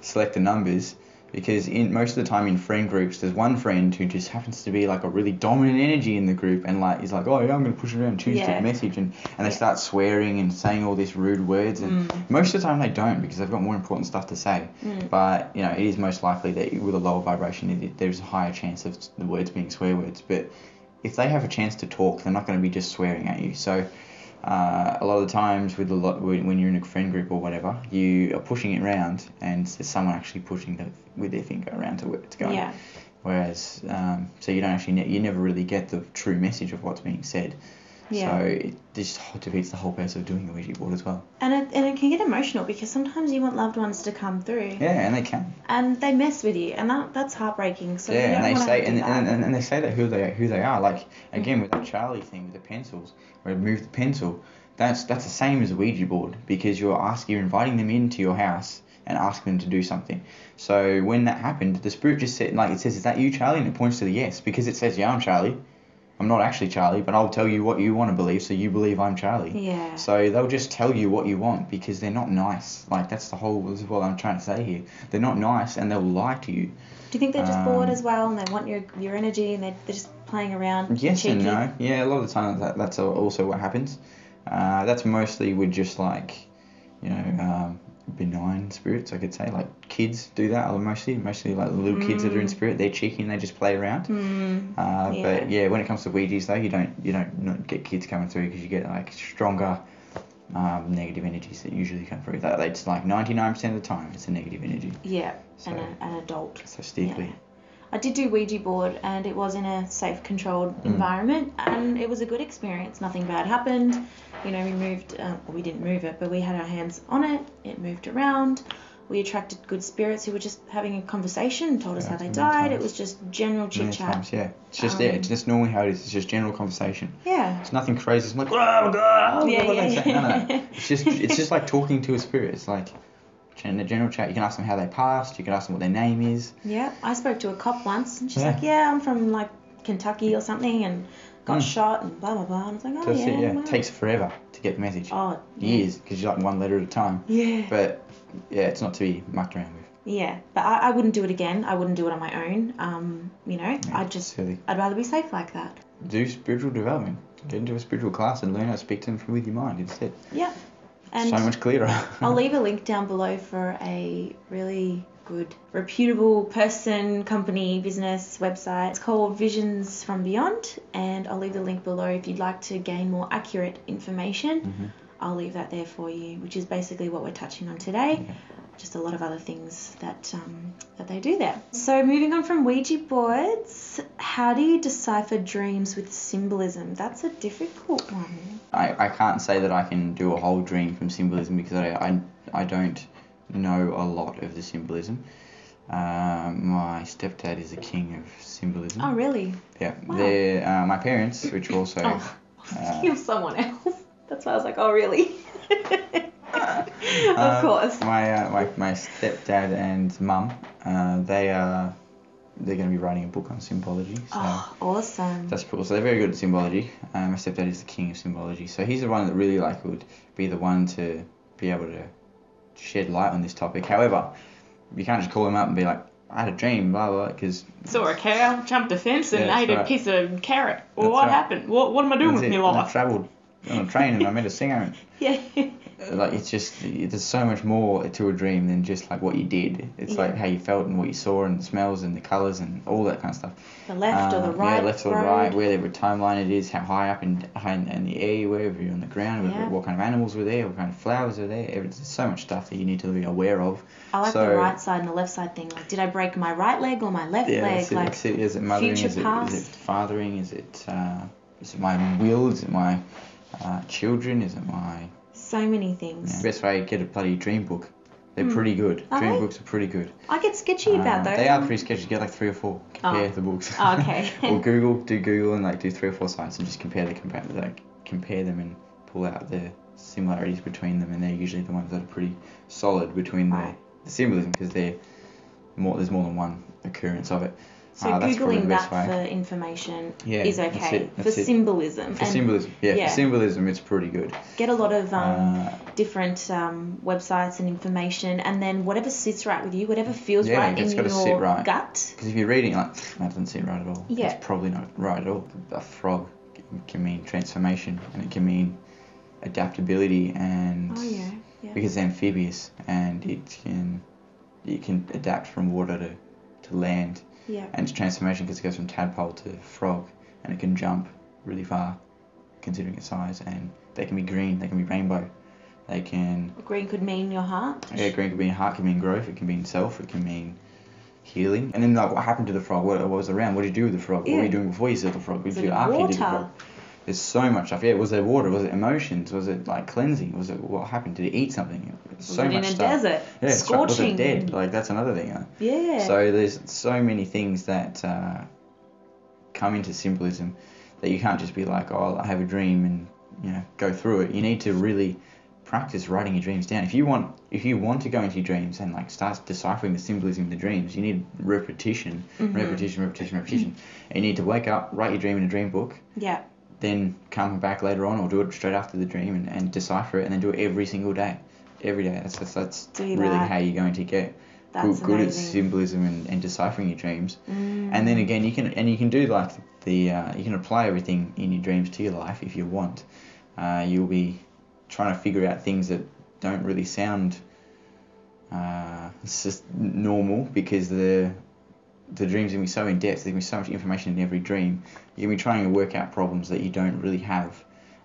select the numbers, because in most of the time in friend groups, there's one friend who just happens to be like a really dominant energy in the group and like is like, oh yeah, I'm going to push it around, choose Yeah. message, and and they Yeah. start swearing and saying all these rude words, and Mm. most of the time they don't because they've got more important stuff to say. Mm. But you know, it is most likely that with a lower vibration, there's a higher chance of the words being swear words. But if they have a chance to talk, they're not going to be just swearing at you. So uh, a lot of the times with a lot when you're in a friend group or whatever, you are pushing it around, and there's someone actually pushing the, with their finger around to where it's going. yeah, Whereas, um, so you don't actually ne- you never really get the true message of what's being said. Yeah. So it just defeats the whole purpose of doing a Ouija board as well. and it and it can get emotional because sometimes you want loved ones to come through, Yeah, and they can. and they mess with you, and that that's heartbreaking. So yeah, and they say and, and, and, and they say that who they who they are. Like mm. again with that Charlie thing with the pencils, where it moved the pencil. That's that's the same as a Ouija board because you're asking you're inviting them into your house and asking them to do something. So when that happened, the spirit just said like it says, "Is that you, Charlie?" And it points to the yes because it says, "Yeah, I'm Charlie." I'm not actually Charlie, but I'll tell you what you want to believe, so you believe I'm Charlie. yeah, So they'll just tell you what you want because they're not nice. Like that's the whole. Is what I'm trying to say here. They're not nice and they'll lie to you. do you think they're just bored um, as well, and they want your your energy, and they're, they're just playing around? Yes cheeky? and no. Yeah, a lot of the time that, that's also what happens. Uh, that's mostly with just like, you know, um, benign spirits. I could say like kids do that. Or mostly, mostly like the little kids that are in Mm. spirit. They're cheeky and they just play around. Mm, Uh, Yeah. But yeah, when it comes to Ouija's though, you don't you don't not get kids coming through because you get like stronger um, negative energies that usually come through. That it's like 99% of the time it's a negative energy. yeah, So- and a, an adult. So steer Yeah. I did do Ouija board and it was in a safe, controlled Mm. environment and it was a good experience. Nothing bad happened. You know, we moved, uh, well, we didn't move it, but we had our hands on it. It moved around. We attracted good spirits who were just having a conversation, told us how they died. It was just general chit chat. yeah. It's just yeah, Um, it's just normally how it is. It's just general conversation. Yeah. It's nothing crazy. It's like, oh god, Yeah, what are they yeah, saying? None of yeah. that. It's just it's just like talking to a spirit. It's like in the general chat. You can ask them how they passed. You can ask them what their name is. Yeah. I spoke to a cop once and she's Yeah. like, yeah, I'm from like Kentucky or something and got Mm. shot and blah, blah, blah. And I was like, oh, That's yeah. it. Yeah, wow. it takes forever to get the message. Oh. Years because you're like one letter at a time. Yeah. But yeah, it's not to be mucked around with. Yeah, but I, I wouldn't do it again. I wouldn't do it on my own. Um, you know, Yeah, I'd just, silly. I'd rather be safe like that. do spiritual development. Get into a spiritual class and learn how to speak to them with your mind instead. Yeah. And so much clearer. I'll leave a link down below for a really good, reputable person, company, business website. It's called Visions from Beyond, and I'll leave the link below if you'd like to gain more accurate information. Mhm. I'll leave that there for you, which is basically what we're touching on today. Yeah. Just a lot of other things that um, that they do there. So moving on from Ouija boards, how do you decipher dreams with symbolism? That's a difficult one. I, I can't say that I can do a whole dream from symbolism because I, I, I don't know a lot of the symbolism. Um, my stepdad is a king of symbolism. Oh really? Yeah, wow. they're uh, my parents, which also. Oh, uh, someone else. That's why I was like, oh really? of uh, course. My, uh, my my stepdad and mum, uh, they are they're going to be writing a book on symbology. So Oh, awesome. that's cool. So they're very good at symbology. Uh, my stepdad is the king of symbology. So he's the one that really like would be the one to be able to shed light on this topic. However, you can't just call him up and be like, I had a dream, blah blah, because Saw a cow, jumped a fence, and Yeah, that's ate a piece of carrot. Well, That's what right. happened? What, what am I doing with my life? I travelled on a train and I met a singer. yeah. Like it's just there's so much more to a dream than just like what you did. It's like how you felt and what you saw and the smells and the colours and all that kind of stuff. The left or the Uh, right. Yeah, left or road. right, where the timeline it is, how high up in, high in, in the air, wherever you're on the ground, Yeah. what kind of animals were there, what kind of flowers are there. There's so much stuff that you need to be aware of. I like so, the right side and the left side thing. Like, did I break my right leg or my left Yeah, leg? it, like, it. Is it mothering? future Is it past. fathering? Is it uh, is it my will? Is it my uh, children? Is it my so many yeah. things. best way to get a bloody dream book? They're Hmm. pretty good. Are dream they? books are pretty good. I get sketchy about Uh, those. They are pretty sketchy. Get like three or four. Compare Oh. the books. Oh, okay. or Google, do Google and like do three or four sites and just compare the compare like compare them and pull out the similarities between them, and they're usually the ones that are pretty solid between the, Right. the symbolism because they're more there's more than one occurrence of it. So that's probably googling that way. for information Yeah, is that's okay. it, For it. symbolism. For and symbolism, yeah, yeah. for symbolism, it's pretty good. get a lot of um, Uh, different um, websites and information, and then whatever sits right with you, whatever feels Yeah, right it's in your sit right. gut. Because if you're reading, like, that doesn't seem right at all. Yeah. It's probably not right at all. A frog can mean transformation, and it can mean adaptability, and Oh yeah, yeah. because it's amphibious, and it can it can adapt from water to, to land, yeah. and it's transformation because it goes from tadpole to frog, and it can jump really far, considering its size, and they can be green, they can be rainbow, they can Green could mean your heart. yeah, green could mean heart, can mean growth, it can mean self, it can mean healing. And then like what happened to the frog? What, what was around? What did you do with the frog? What were you doing before you saw the frog? What did you do after you did the frog? There's so much stuff. Yeah, was there water? Was it emotions? Was it like cleansing? Was it what happened? Did it eat something? Was so much in a stuff. desert? Yeah, right. was it dead? Like that's another thing. huh? Yeah. So there's so many things that uh, come into symbolism that you can't just be like, oh, I have a dream and you know go through it. You need to really practice writing your dreams down. If you want, if you want to go into your dreams and like start deciphering the symbolism of the dreams, you need repetition, Mhm. repetition, repetition, repetition. And you need to wake up, write your dream in a dream book, yeah. Then come back later on or do it straight after the dream and, and decipher it, and then do it every single day, every day. That's that's, that's really that. how you're going to get That's good, at symbolism and, and deciphering your dreams. Mm. And then again, you can and you can do like the uh, you can apply everything in your dreams to your life if you want. Uh, you'll be trying to figure out things that don't really sound uh, just normal because the the dreams gonna be so in depth. There's gonna be so much information in every dream. You're gonna be trying to work out problems that you don't really have.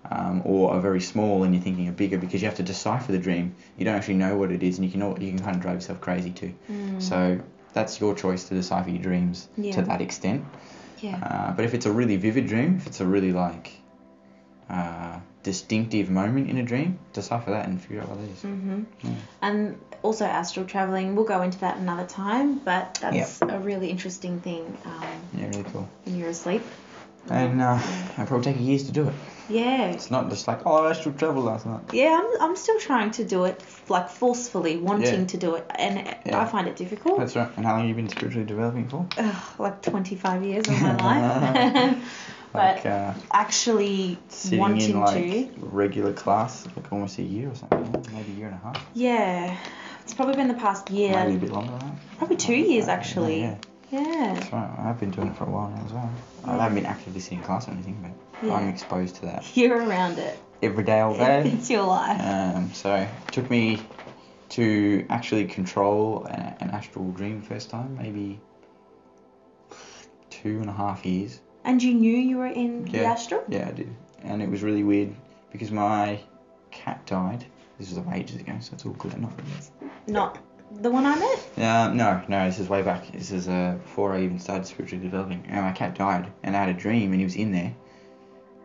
Um, or are very small and you're thinking are bigger because you have to decipher the dream. You don't actually know what it is, and you can al- you can kind of drive yourself crazy too. Mm. So that's your choice to decipher your dreams Yeah. to that extent. yeah. Uh, but if it's a really vivid dream, if it's a really like uh, distinctive moment in a dream, decipher that and figure out what it is. hmm Yeah. And also astral traveling. We'll go into that another time, but that's a really interesting thing um, Yeah, really cool. when you're asleep. And uh, it'll probably take years to do it. Yeah. It's not just like, oh, I astral travel last night. Yeah, I'm, I'm still trying to do it, like forcefully wanting Yeah. to do it, and Yeah. I find it difficult. That's right. And how long have you been spiritually developing for? Ugh, like 25 years of my life. but like uh, actually sitting wanting in like to, regular class, like almost a year or something, maybe a year and a half, yeah, it's probably been the past year, maybe a bit longer than that. probably two years actually. Yeah, Yeah. that's right. I've been doing it for a while now as well. I haven't been actively sitting in class or anything, but Yeah. I'm exposed to that You're around it. every day, all day. It's your life. Um, so it took me to actually control an, an astral dream first time, maybe two and a half years. And you knew you were in the astral? Yeah, I did, and it was really weird because my cat died. This was ages ago, so it's all good. Not really. Not the one I met. Uh, no, no, this is way back. This is uh, before I even started spiritually developing. And my cat died, and I had a dream, and he was in there.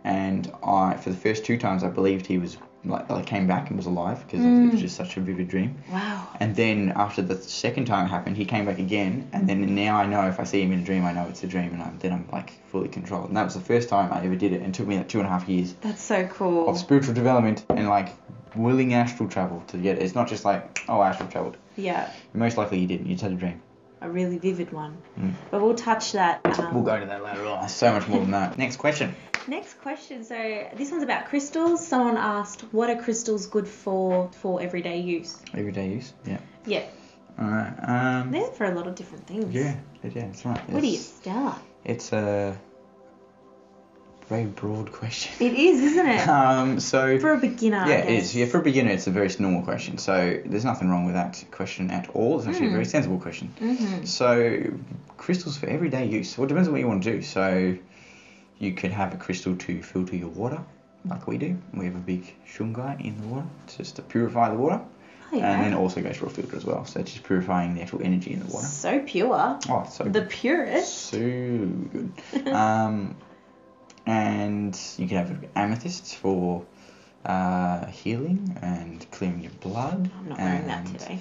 And I, for the first two times, I believed he was like, I came back and was alive because it Mm. was just such a vivid dream. Wow. And then after the second time it happened, he came back again, and then now I know if I see him in a dream, I know it's a dream, and I'm, then I'm like fully controlled. And that was the first time I ever did it, and it took me like two and a half years That's so cool. of spiritual development and like willing astral travel to get it. It's not just like oh I astral traveled. Yeah, Most likely you didn't. You just had a dream. A really vivid one. Mm. But we'll touch that. Um, We'll go to that later on. So much more than that. Next question. Next question. So this one's about crystals. Someone asked, "What are crystals good for for everyday use?" Everyday use. Yeah. Yeah, All right. Um. they're for a lot of different things. Yeah. Yeah. That's right. Where do you start? it's a very broad question. It is, isn't it? Um. So. For a beginner. Yeah, it's Yeah, for a beginner, it's a very normal question. So there's nothing wrong with that question at all. It's actually a very sensible question. Mhm. So crystals for everyday use. Well, it depends on what you want to do. So you could have a crystal to filter your water, like we do. We have a big shungite in the water just to purify the water, Oh, yeah. and then it also goes through a filter as well. So it's just purifying the actual energy in the water. So pure. Oh, so The purest. So good. um, and you can have amethysts for uh, healing and clearing your blood. I'm not wearing that today.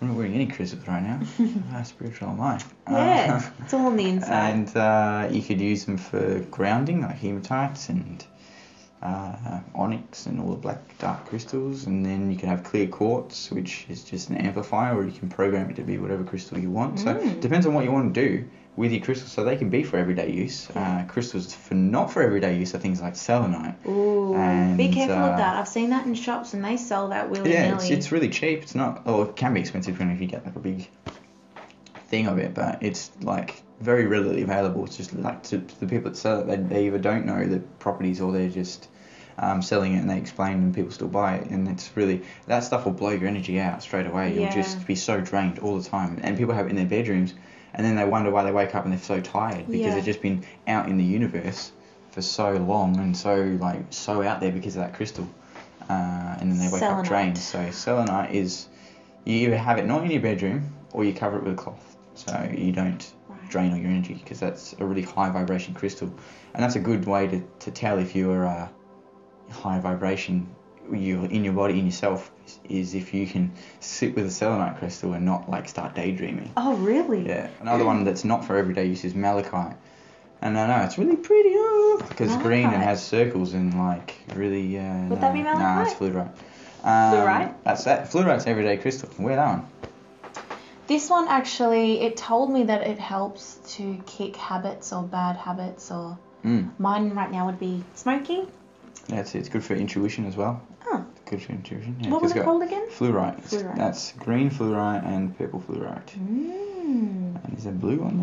I'm not wearing any crystals right now. How spiritual am I? Yeah, Uh, it's all on the inside. and uh, you could use them for grounding, like hematites and uh, onyx and all the black dark crystals. And then you can have clear quartz, which is just an amplifier, or you can program it to be whatever crystal you want. So Mm. it depends on what you want to do with your crystals. So they can be for everyday use. Uh, crystals for not for everyday use are things like selenite. Ooh, be careful uh, of that. I've seen that in shops and they sell that willy Yeah, it's, it's really cheap. It's not, or it can be expensive if you get like a big thing of it, but it's like very readily available. It's just like to, to the people that sell it, they, they either don't know the properties or they're just um, selling it and they explain and people still buy it. And it's really, that stuff will blow your energy out straight away. Yeah. You'll just be so drained all the time. And people have it in their bedrooms and then they wonder why they wake up and they're so tired because Yeah. they've just been out in the universe for so long and so like so out there because of that crystal. Uh, and then they wake Selenite. up drained. So selenite is you either have it not in your bedroom or you cover it with a cloth, so you don't Right. drain all your energy because that's a really high vibration crystal, and that's a good way to, to tell if you're a high vibration you in your body in yourself is, if you can sit with a selenite crystal and not like start daydreaming. Oh, really? Yeah, another one that's not for everyday use is malachite. And I know it's really pretty oh, because it's green and has circles and like really. Uh, Would no, that be malachite? Nah, it's fluorite. Um, Fluorite? That's that. Fluorite's everyday crystal. Wear that one. This one actually, it told me that it helps to kick habits or bad habits or Mm. mine right now would be smoking. Yeah, it's, it's good for intuition as well. Oh, Good for intuition. Yeah, what was it called again? Fluorite. Fluorite. That's green fluorite and purple fluorite. Mmm. And is there blue on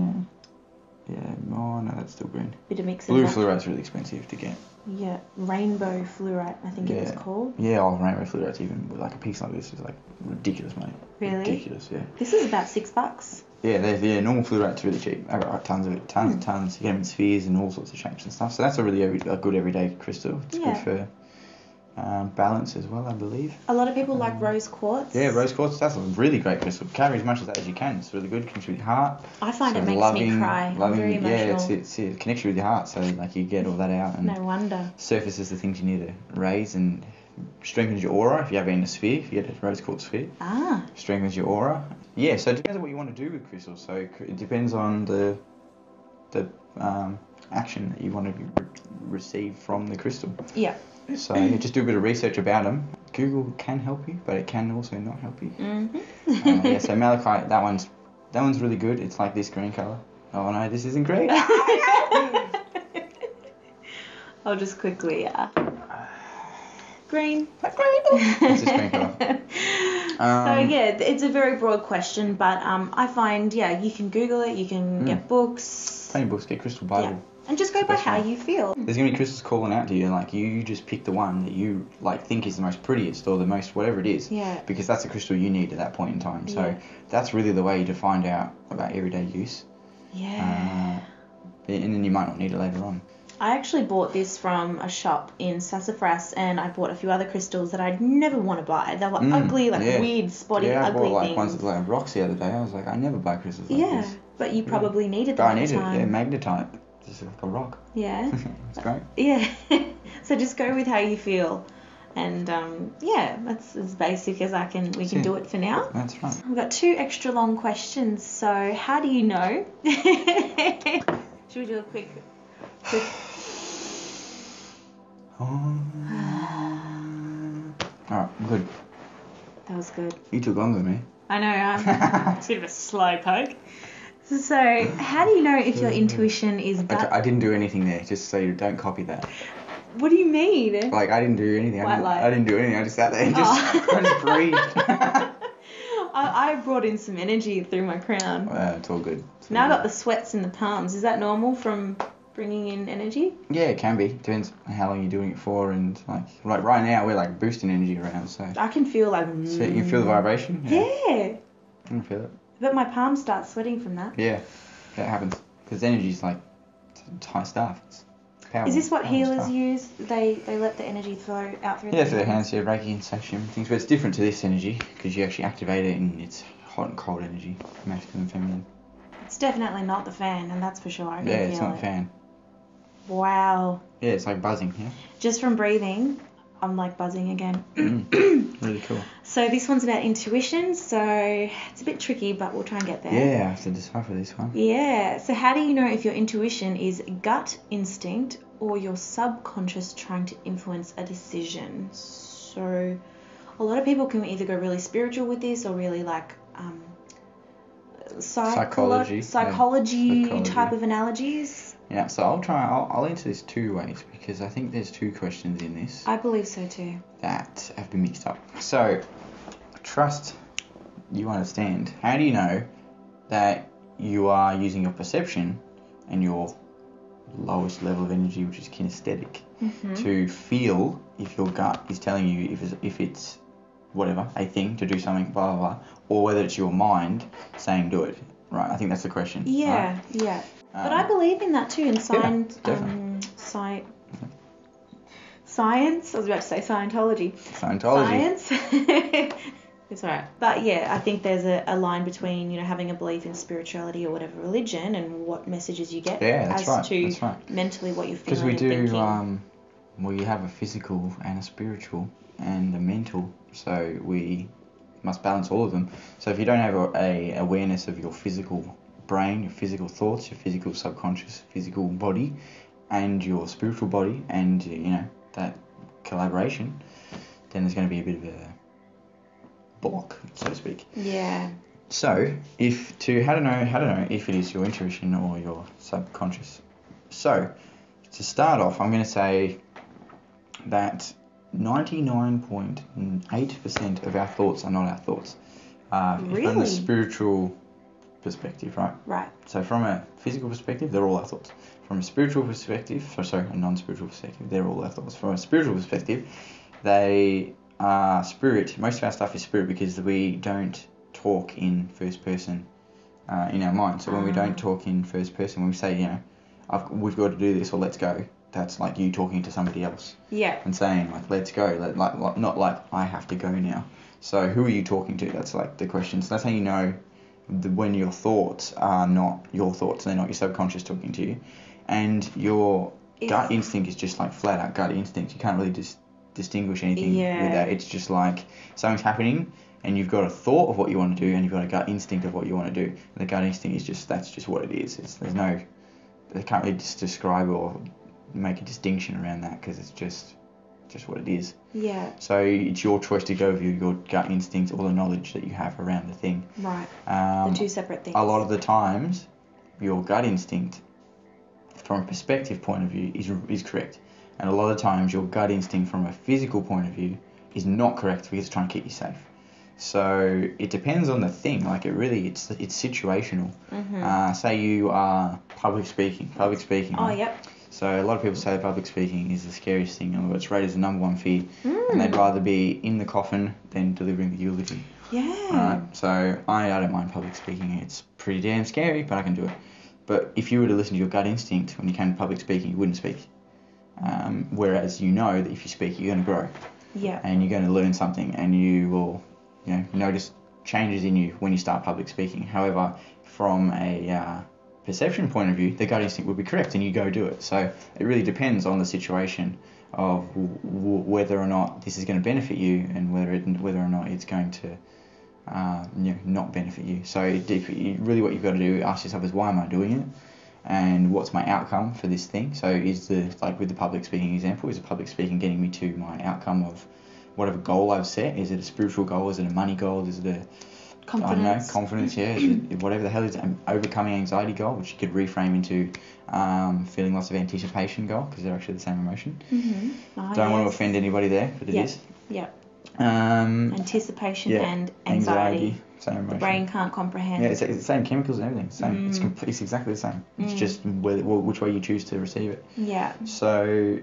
there? Yeah. Oh no, that's still green. Bit of mix Blue fluorite's really expensive to get. Yeah, rainbow fluorite, I think it was called. Yeah, oh, rainbow fluorite's even like a piece like this is like ridiculous, mate. Really? Ridiculous, yeah. This is about six bucks. Yeah, they're, yeah, normal fluorite's really cheap. I've got tons of it, tons Hmm. and tons. You get them in spheres and all sorts of shapes and stuff. So that's a really every, a good everyday crystal. It's Yeah. good for um, balance as well, I believe. A lot of people like rose quartz. Yeah, rose quartz, that's a really great crystal. Carry as much of that as you can. It's really good. Connects with your heart. I find So it makes loving, me cry. Loving, I'm very yeah, it's, it's, it connects you with your heart. So like you get all that out and no wonder. surfaces the things you need to raise and strengthens your aura. If you have it in a sphere, if you get a rose quartz sphere, Ah, strengthens your aura. Yeah, so it depends on what you want to do with crystals. So it it depends on the the um, action that you want to re- receive from the crystal. yeah. So yeah, just do a bit of research about them. Google can help you, but it can also not help you. Mm-hmm. Uh, yeah, so malachite, that one's that one's really good. It's like this green color. Oh no, this isn't great. I'll just quickly, uh, green. It's just green colour. so Um, yeah, it's a very broad question, but um, I find yeah, you can Google it, you can Mm. get books, Plenty of books, get Crystal Bible. yeah, and just go by how you feel. There's gonna be crystals calling out to you, like you, you just pick the one that you like think is the most prettiest or the most whatever it is, Yeah. because that's the crystal you need at that point in time. So Yeah. that's really the way to find out about everyday use, Yeah. uh, and then you might not need it later on. I actually bought this from a shop in Sassafras, and I bought a few other crystals that I'd never want to buy. They were Mm, ugly, like yeah. weird, spotty, yeah, I ugly bought like things. ones with like rocks the other day. I was like, I never buy crystals like yeah, this. but you probably needed But them I at need it. Yeah, time. magnetite. Just like a rock. Yeah, it's great. yeah. so just go with how you feel, and um, yeah, that's as basic as I can. We can do it for now. That's right. We've got two extra long questions. So, how do you know? Should we do a quick, quick? Alright, good. That was good. You took longer than me. I know. I'm it's a bit of a slow poke. So, how do you know if your intuition is I, gut? I didn't do anything there, just so you don't copy that. What do you mean? Like, I didn't do anything. I didn't, lie. I didn't do anything. I just sat there and just, Oh. I just breathed. I, I brought in some energy through my crown. Well, it's all good. It's all Now I got the sweats in the palms. Is that normal from bringing in energy? Yeah, it can be. Depends how long you're doing it for, and like, like right now we're like boosting energy around, so. I can feel like. So you can feel the vibration? Yeah. I can feel it. But my palms start sweating from that. Yeah, that happens. Because energy's like high stuff. It's powerful. Is this what healers stuff. use? They they let the energy flow out through Yeah, through their hands, yeah, Reiki and Sakshium things, but it's different to this energy because you actually activate it and it's hot and cold energy, masculine and feminine. It's definitely not the fan, and that's for sure. I Yeah, it's not it. fan. Wow. Yeah, it's like buzzing, yeah. Just from breathing, I'm like buzzing again. really cool. So this one's about intuition, so it's a bit tricky, but we'll try and get there. Yeah, I have to decipher this one. Yeah. So how do you know if your intuition is gut instinct or your subconscious trying to influence a decision? So a lot of people can either go really spiritual with this or really like um, psycholo- Psychology, yeah. psychology Psychology. type of analogies. Yeah, so I'll try. I'll, I'll answer this two ways because I think there's two questions in this I believe so too. that have been mixed up. So, trust you understand. How do you know that you are using your perception and your lowest level of energy, which is kinesthetic, Mm-hmm. to feel if your gut is telling you if it's, if it's whatever a thing to do something, blah blah blah, or whether it's your mind saying do it. Right. I think that's the question. Yeah, right? yeah. But Um, I believe in that too, in science. definitely. um, sci- science. I was about to say Scientology. Scientology. Science. it's alright. But yeah, I think there's a, a line between you know having a belief in spirituality or whatever religion and what messages you get Yeah, that's as right. to That's right. mentally what you're feeling. Because we do, thinking. um, we have a physical and a spiritual and a mental, so we must balance all of them. So if you don't have a, a awareness of your physical brain, your physical thoughts, your physical subconscious, physical body, and your spiritual body, and you know that collaboration, then there's going to be a bit of a block, so to speak. yeah. So, if to how to know how to know if it is your intuition or your subconscious. So, to start off, I'm going to say that 99.8% of our thoughts are not our thoughts. Uh, From Really? the spiritual perspective, right? Right. So, from a physical perspective, they're all our thoughts. From a spiritual perspective, so sorry, a non-spiritual perspective, they're all our thoughts. From a spiritual perspective, they are spirit. Most of our stuff is spirit because we don't talk in first person uh, in our mind. So when we Ah. don't talk in first person, when we say, you know, I've, we've got to do this or let's go, that's like you talking to somebody else Yeah. and saying like let's go, let, like, like not like I have to go now. So who are you talking to? That's like the question. So that's how you know the, when your thoughts are not your thoughts, they're not your subconscious talking to you, and your Is- gut instinct is just like flat out gut instinct. You can't really just distinguish anything Yeah. with that. It's just like something's happening. And you've got a thought of what you want to do, and you've got a gut instinct of what you want to do. And the gut instinct is just that's just what it is. It's, there's no, they can't really just describe or make a distinction around that because it's just just what it is. Yeah. So it's your choice to go with your, your gut instinct or the knowledge that you have around the thing. Right. Um, the two separate things. a lot of the times, your gut instinct, from a perspective point of view, is is correct, and a lot of times your gut instinct from a physical point of view is not correct because it's trying to keep you safe. So it depends on the thing. Like it really, it's it's situational. Mhm. Uh, say you are public speaking, public speaking. oh, right? yep. So a lot of people say public speaking is the scariest thing, and it's rated as the number one fear, and they'd Mm. rather be in the coffin than delivering the eulogy. Yeah. Right. So I, I don't mind public speaking. It's pretty damn scary, but I can do it. But if you were to listen to your gut instinct when you came to public speaking, you wouldn't speak. Um, whereas you know that if you speak, you're going to grow Yeah. and you're going to learn something and you will you know notice changes in you when you start public speaking however from a uh, perception point of view the gut instinct would be correct and you go do it so it really depends on the situation of w- w- whether or not this is going to benefit you and whether it, whether or not it's going to uh, you know, not benefit you so it, really what you've got to do ask yourself is why am I doing it and what's my outcome for this thing so is the like with the public speaking example is the public speaking getting me to my outcome of whatever goal I've set. Is it a spiritual goal? Is it a money goal? Is it a I don't know, Confidence. confidence? Yeah, whatever the hell is an overcoming anxiety goal, which you could reframe into um, feeling lots of anticipation goal because they're actually the same emotion. Mm-hmm. Oh, don't want to offend anybody there, but it Yeah. is. Yeah. Um, Anticipation yeah, and anxiety. same emotion. The brain can't comprehend. Yeah, it's, it's the same chemicals and everything. It's Same. It's, Mm. complete, it's exactly the same. It's Mm. just whether, which way you choose to receive it. yeah. So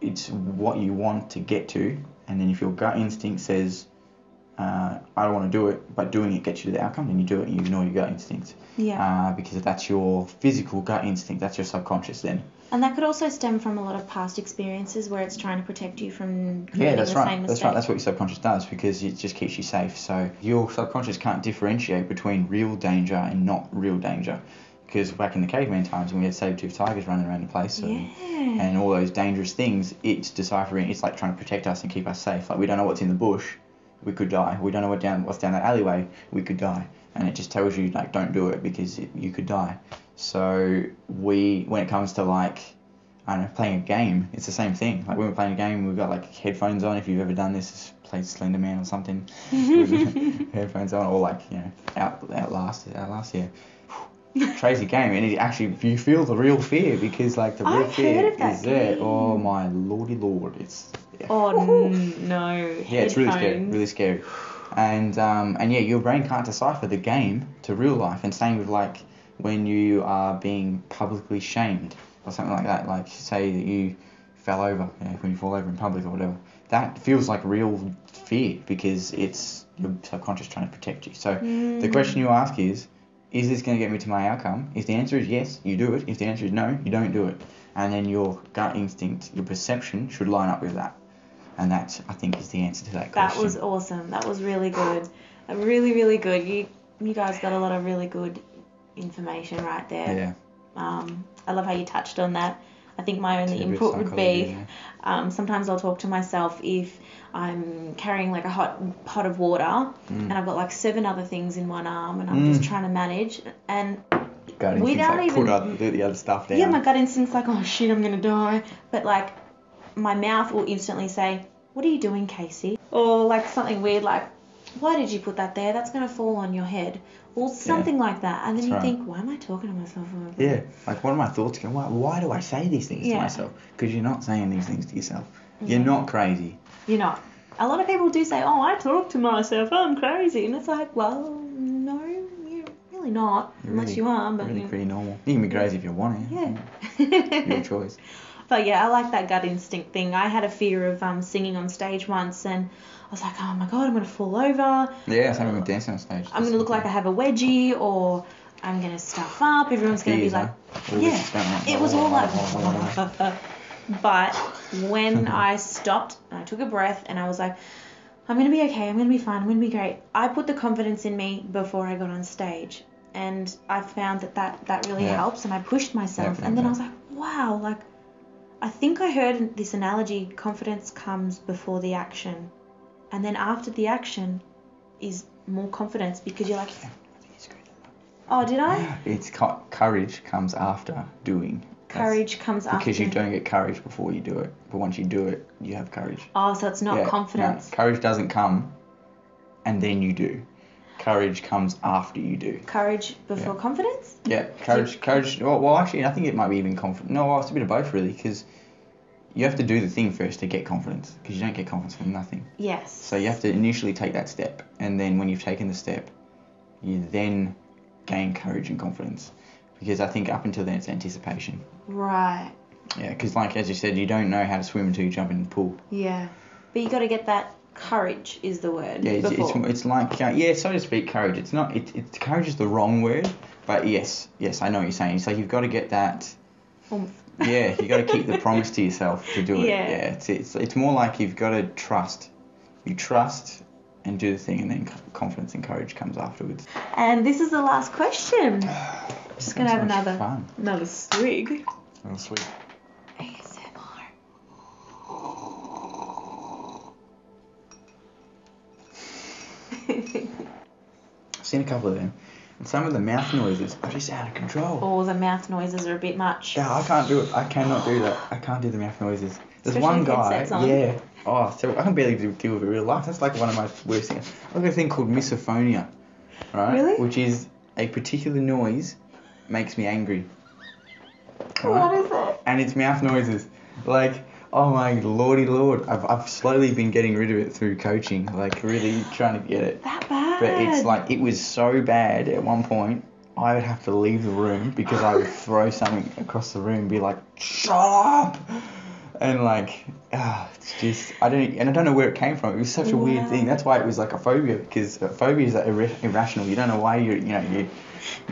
it's what you want to get to, and then if your gut instinct says, uh, I don't want to do it, but doing it gets you to the outcome, then you do it and you ignore your gut instinct. Yeah. Uh, because that's your physical gut instinct, that's your subconscious then. and that could also stem from a lot of past experiences where it's trying to protect you from Yeah, that's the right. same mistake. That's right. That's what your subconscious does because it just keeps you safe. So your subconscious can't differentiate between real danger and not real danger. Because back in the caveman times when we had saber-toothed tigers running around the place and, yeah. and all those dangerous things, it's deciphering. It's like trying to protect us and keep us safe. Like we don't know what's in the bush, we could die. We don't know what down what's down that alleyway, we could die. And it just tells you like don't do it because it, you could die. So we, when it comes to like, I don't know, playing a game, it's the same thing. Like when we're playing a game, we've got like headphones on. If you've ever done this, played Slender Man or something, headphones on, or like you know, out Outlast, Outlast, yeah. Crazy game, and it actually you feel the real fear because like the real I've fear of there. Oh my lordy lord, it's yeah. Oh no. Yeah, it's really scary, really scary. And um, and yeah, your brain can't decipher the game to real life. And same with like when you are being publicly shamed or something like that. Like say that you fell over, you know, when you fall over in public or whatever. That feels like real fear because it's your subconscious trying to protect you. So the Mm. question you ask is, is this going to get me to my outcome? If the answer is yes, you do it. If the answer is no, you don't do it. And then your gut instinct, your perception should line up with that. And that, I think, is the answer to that question. That was awesome. That was really good. Really, really good. You you guys got a lot of really good information right there. Yeah. Um, I love how you touched on that. I think my only It's a bit of input would be yeah. um, sometimes I'll talk to myself if I'm carrying like a hot pot of water Mm. and I've got like seven other things in one arm and I'm just Mm. trying to manage and Gut without like, even- put other, the other stuff down. yeah, my gut instinct's like, oh shit, I'm gonna die. But like, my mouth will instantly say, what are you doing, Kasey? Or like something weird like, why did you put that there? That's gonna fall on your head. Or something like that. And then That's you right. think, why am I talking to myself? Yeah, like what are my thoughts going? Why, why do I say these things Yeah. to myself? Because you're not saying these things to yourself. Mm-hmm. You're Yeah. not crazy. You're not. A lot of people do say, oh, I talk to myself. I'm crazy. And it's like, well, no, you're really not. You're unless really- you are. But really you- pretty normal. You can be crazy if you want to. yeah. Your choice. But yeah, I like that gut instinct thing. I had a fear of um, singing on stage once, and I was like, oh my god, I'm gonna fall over. Yeah, same with dancing on stage. I'm gonna look like I have a wedgie, or I'm gonna stuff up. Everyone's gonna be like, huh? All this yeah. going. It was all like, but when I stopped and I took a breath and I was like, I'm gonna be okay. I'm gonna be fine. I'm gonna be great. I put the confidence in me before I got on stage, and I found that that, that really Yeah. helps. And I pushed myself, and then I was like, wow, like I think I heard this analogy: confidence comes before the action, and then after the action is more confidence because you're like, oh, did I? It's co- courage comes after doing. That's- Courage comes after. Because you don't get courage before you do it. But once you do it, you have courage. Oh, so it's not Yeah, no, confidence. courage doesn't come and then you do. Courage comes after you do. Courage before Yeah. confidence? Yeah, courage, courage. Well, well, actually, I think it might be even confident. No, well, it's a bit of both really, because you have to do the thing first to get confidence, because you don't get confidence from nothing. Yes. So you have to initially take that step, and then when you've taken the step, you then gain courage and confidence. Because I think up until then it's anticipation. Right. Yeah, because like as you said, you don't know how to swim until you jump in the pool. Yeah. But you got to get that courage is the word. Yeah, it's, it's, it's like uh, yeah, so to speak, courage. It's not. It, it's courage is the wrong word, but yes, yes, I know what you're saying. It's like you've got to get that. Oomph. Yeah, you got to keep the promise to yourself to do it. Yeah. Yeah, it's, it's it's more like you've got to trust. You trust and do the thing, and then confidence and courage comes afterwards. And this is the last question. Just gonna have another Fun. another swig. Oh, sweet. Seen a couple of them, and some of the mouth noises are just out of control. All the mouth noises are a bit much. Yeah, I can't do it. I cannot do that. I can't do the mouth noises. There's Especially one guy. on. Yeah. Oh, so I can barely do, deal with it in real life. That's like one of my worst things. I've got a thing called misophonia, right? Really? Which is a particular noise makes me angry. What is it? And it's mouth noises. Like, oh my lordy lord. I've, I've slowly been getting rid of it through coaching. Like, really trying to get it. That bad. But it's like it was so bad at one point. I would have to leave the room because I would throw something across the room and be like, "Shut up!" And like, ah, it's just I don't and I don't know where it came from. It was such a weird thing. That's why it was like a phobia because a phobia is like irra- irrational. You don't know why you you know you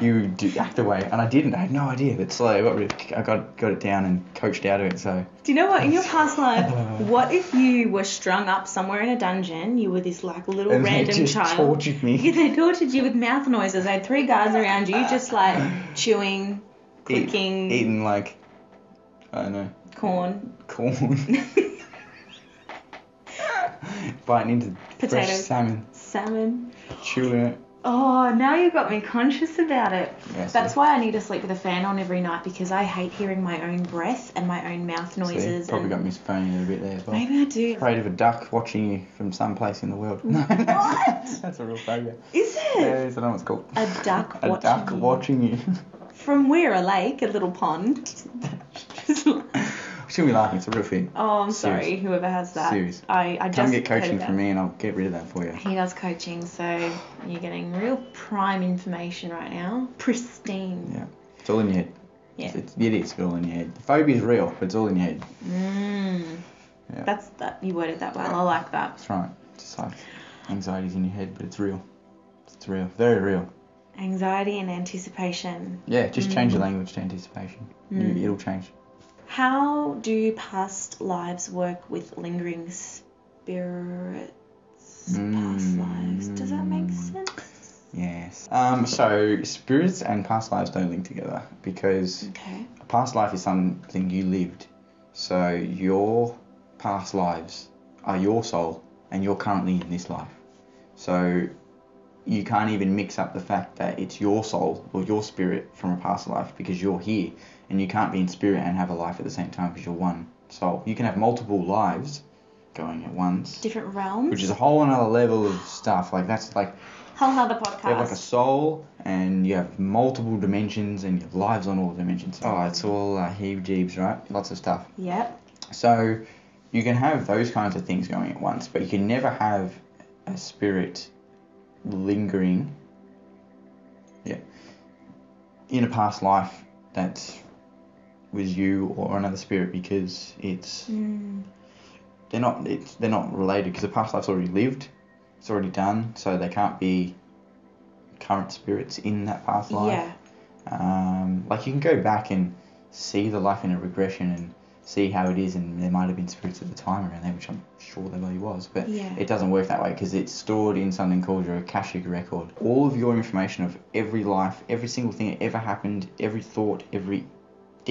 you do act away. And I didn't. I had no idea. But slowly I got rid I got got it down and coached out of it. So Do you know what? In your past life, what if you were strung up somewhere in a dungeon? You were this like little and they random just child. tortured me. Yeah, they tortured you with mouth noises. They had three guards around you, just like chewing, Eat- clicking, eating like I don't know corn. corn. Biting into fresh Potatoes. salmon, Salmon. chewing it. Oh, now you've got me conscious about it. Yes, That's yes. why I need to sleep with a fan on every night because I hate hearing my own breath and my own mouth noises. See, probably got misophonia a bit there as well. Maybe I do. Afraid of a duck watching you from some place in the world. No, What? that's a real phobia. Is it? Yeah, I don't know what it's called. A duck A watching duck you. watching you. From where? A lake? A little pond? Shouldn't be laughing. It's a real thing. Oh, I'm Serious. sorry, whoever has that. Serious. I, I Come just get coaching from me, and I'll get rid of that for you. He does coaching, so you're getting real prime information right now. Pristine. Yeah, it's all in your head. Yeah. It's, it is all in your head. The phobia is real, but it's all in your head. Mm. Yeah. That's that. You worded that well. I like that. That's right. It's like anxiety's in your head, but it's real. It's real. Very real. Anxiety and anticipation. Yeah, just change Mm. your language to anticipation. You- Mm. it'll change. How do past lives work with lingering spirits? Past Mm. lives. Does that make sense? Yes. Um, so spirits and past lives don't link together because Okay. a past life is something you lived. So your past lives are your soul and you're currently in this life. So you can't even mix up the fact that it's your soul or your spirit from a past life because you're here and you can't be in spirit and have a life at the same time because you're one soul. You can have multiple lives going at once, Different realms. which is a whole another level of stuff. Like that's like whole other podcast. you have like a soul, and you have multiple dimensions, and you have lives on all dimensions. Oh, it's all uh, heebie-jeebs, right? Lots of stuff. Yep. So you can have those kinds of things going at once, but you can never have a spirit lingering. Yeah. In a past life that was you or another spirit because it's Mm. they're not it's they're not related because the past life's already lived, it's already done, so they can't be current spirits in that past life. Yeah. Um, like you can go back and see the life in a regression and see how it is, and there might have been spirits at the time around there, which I'm sure there really was, but Yeah. it doesn't work that way because it's stored in something called your akashic record. All of your information of every life, every single thing that ever happened, every thought, every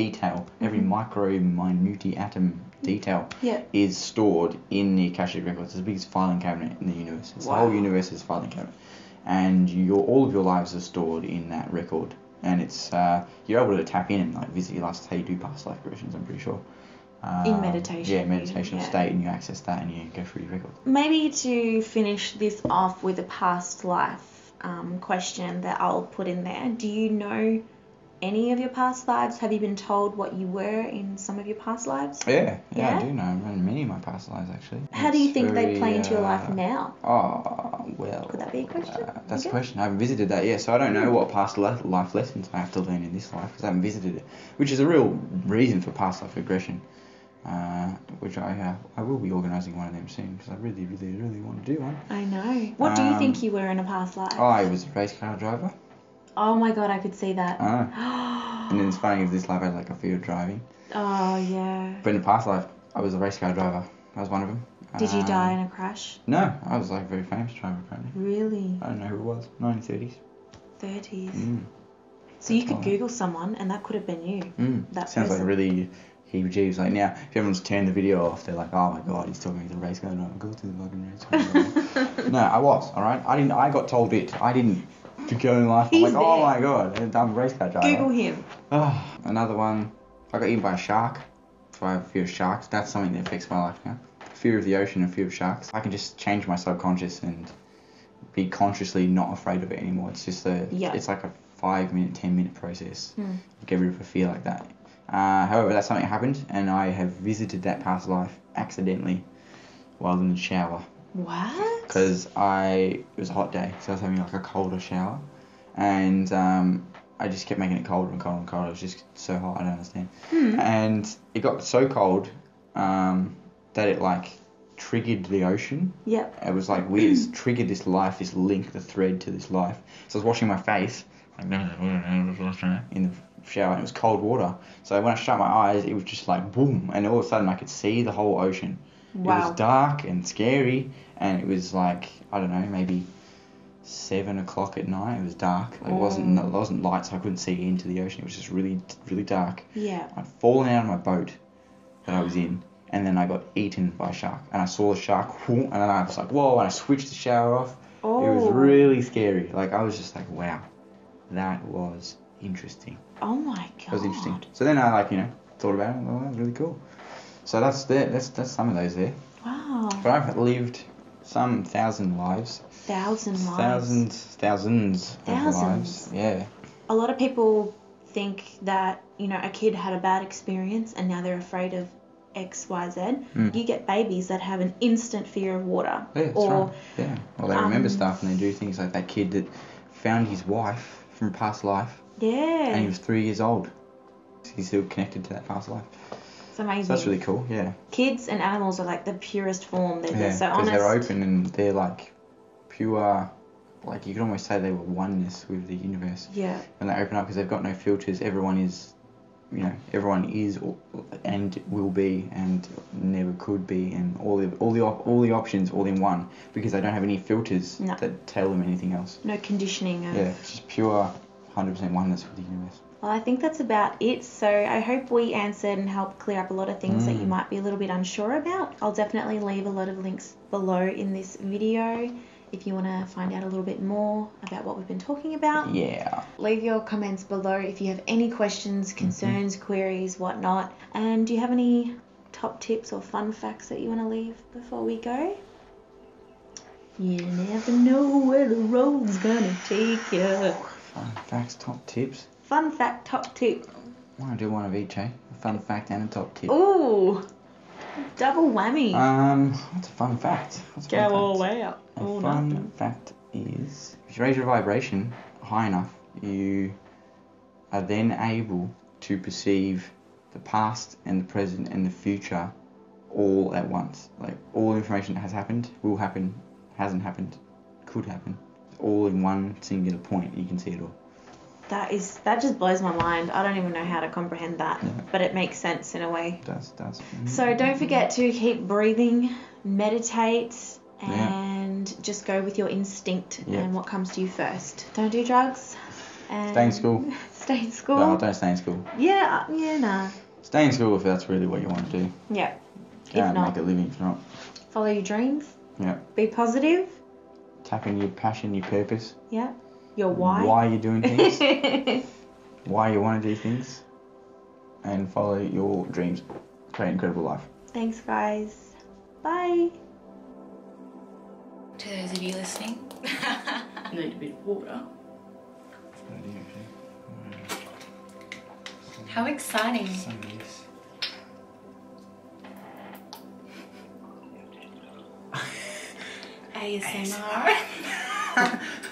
detail, every Mhm. micro, minute atom detail Yeah. is stored in the Akashic Records. It's the biggest filing cabinet in the universe. It's Wow. The whole universe is filing cabinet, and your all of your lives are stored in that record. And it's uh, you're able to tap in and like visit your last how you do past life regressions. I'm pretty sure. Um, meditation, Yeah, meditation yeah. state, and you access that, and you go through your record. Maybe to finish this off with a past life um, question that I'll put in there. Do you know any of your past lives? Have you been told what you were in some of your past lives? Yeah, yeah, Yeah? I do know. I've many of my past lives actually. How do you think they play into your life uh, now? Oh well. Could that be a question? Uh, that's Okay. a question. I haven't visited that yet, so I don't know what past life lessons I have to learn in this life because I haven't visited it, which is a real reason for past life regression. uh, which I have. I will be organising one of them soon because I really, really, really want to do one. I know. What do you Um, think you were in a past life? I was a race car driver. Oh my god, I could see that. Know. And then it's funny if this life I had like a fear of driving. oh yeah. But in the past life, I was a race car driver. I was one of them. Did you Um, die in a crash? No, I was like a very famous driver apparently. Really? I don't know who it was. 1930s. 30s. Mm. So you That's could. Google someone and that could have been you. Mm. That sounds like person. really heebie-jeebs. Like now, if everyone's turned the video off, they're like, "Oh my god, he's talking to the race car driver. Go to the fucking race car driver." no, I was. All right. I didn't. I got told it. I didn't go in life. I'm He's like, "Oh there. my god, I'm a race car driver." Google him. Oh, another one. I got eaten by a shark. So I have a fear of sharks. That's something that affects my life now. Fear of the ocean and fear of sharks. I can just change my subconscious and be consciously not afraid of it anymore. It's just a. Yeah. It's like a five minute, ten minute process. Hmm. Get rid of a fear like that. Uh, however, that's something that happened, and I have visited that past life accidentally while in the shower What? because I it was a hot day, so I was having like a colder shower, and um, I just kept making it colder and colder and colder. It was just so hot, I don't understand. Hmm. And it got so cold um, that it like triggered the ocean. Yep. It was like weird. It's triggered this life, this link, the thread to this life. So I was washing my face like in the shower, and it was cold water. So when I shut my eyes, it was just like boom, and all of a sudden I could see the whole ocean. It was dark and scary, and it was like I don't know, maybe seven o'clock at night. It was dark. Like, It wasn't Oh. it wasn't light, so I couldn't see into the ocean. It was just really really dark. Yeah. I'd fallen out of my boat that I was in, and then I got eaten by a shark. And I saw the shark, and then I was like, whoa! And I switched the shower off. Oh. It was oh. really scary. Like I was just like, wow, that was interesting. Oh my god. That was interesting. So then I like you know thought about it. Oh, that was really cool. So that's there. That's that's some of those there. Wow. But I've lived some thousand lives. Thousand lives. Thousands, thousands, of Thousands. lives. Yeah. A lot of people think that, you know, a kid had a bad experience and now they're afraid of X, Y, Z. Mm. You get babies that have an instant fear of water. Yeah, that's or right. Yeah. Well, they remember um, stuff and they do things like that kid that found his wife from past life yeah. and he was three years old. He's still connected to that past life. It's amazing. So that's really cool. Yeah. Kids and animals are like the purest form. They're, they're Yeah. so Because honest. they're open and they're like pure. Like you could almost say they were oneness with the universe. Yeah. when they open up because they've got no filters. Everyone is, you know, everyone is or- and will be and never could be, and all the all the op- all the options all in one because they don't have any filters No. that tell them anything else. No conditioning of. Yeah, it's just pure, hundred percent oneness with the universe. Well, I think that's about it. So I hope we answered and helped clear up a lot of things that you Mm. might be a little bit unsure about. I'll definitely leave a lot of links below in this video if you want to find out a little bit more about what we've been talking about. Yeah. Leave your comments below if you have any questions, concerns, queries, whatnot. And do you have any top tips or fun facts that you want to leave before we go? You never know where the road's gonna take you. Fun facts, top tips. Fun fact, top tip. I want to do one of each, eh? A fun fact and a top tip. Ooh, double whammy. Um, what's a fun fact? What's a fun Go all fact? up. A Or fun nothing. fact is, if you raise your vibration high enough, you are then able to perceive the past and the present and the future all at once. Like all information that has happened, will happen, hasn't happened, could happen, all in one singular point. You can see it all. That is that just blows my mind. I don't even know how to comprehend that, Yeah. but it makes sense in a way. It does does. Mm-hmm. So don't forget to keep breathing, meditate, Yeah. and just go with your instinct Yeah. and what comes to you first. Don't do drugs. And Stay in school. Stay in school. No, don't stay in school. Yeah, yeah, nah. Stay in school if that's really what you want to do. Yeah. Go If out and not, make a living. If not, follow your dreams. Yeah. Be positive. tap in your passion, your purpose, Yeah. Your why. why you're doing things. why you want to do things and follow your dreams. Create an incredible life. Thanks, guys. Bye. To those of you listening, Need a bit of water. how exciting! ASMR.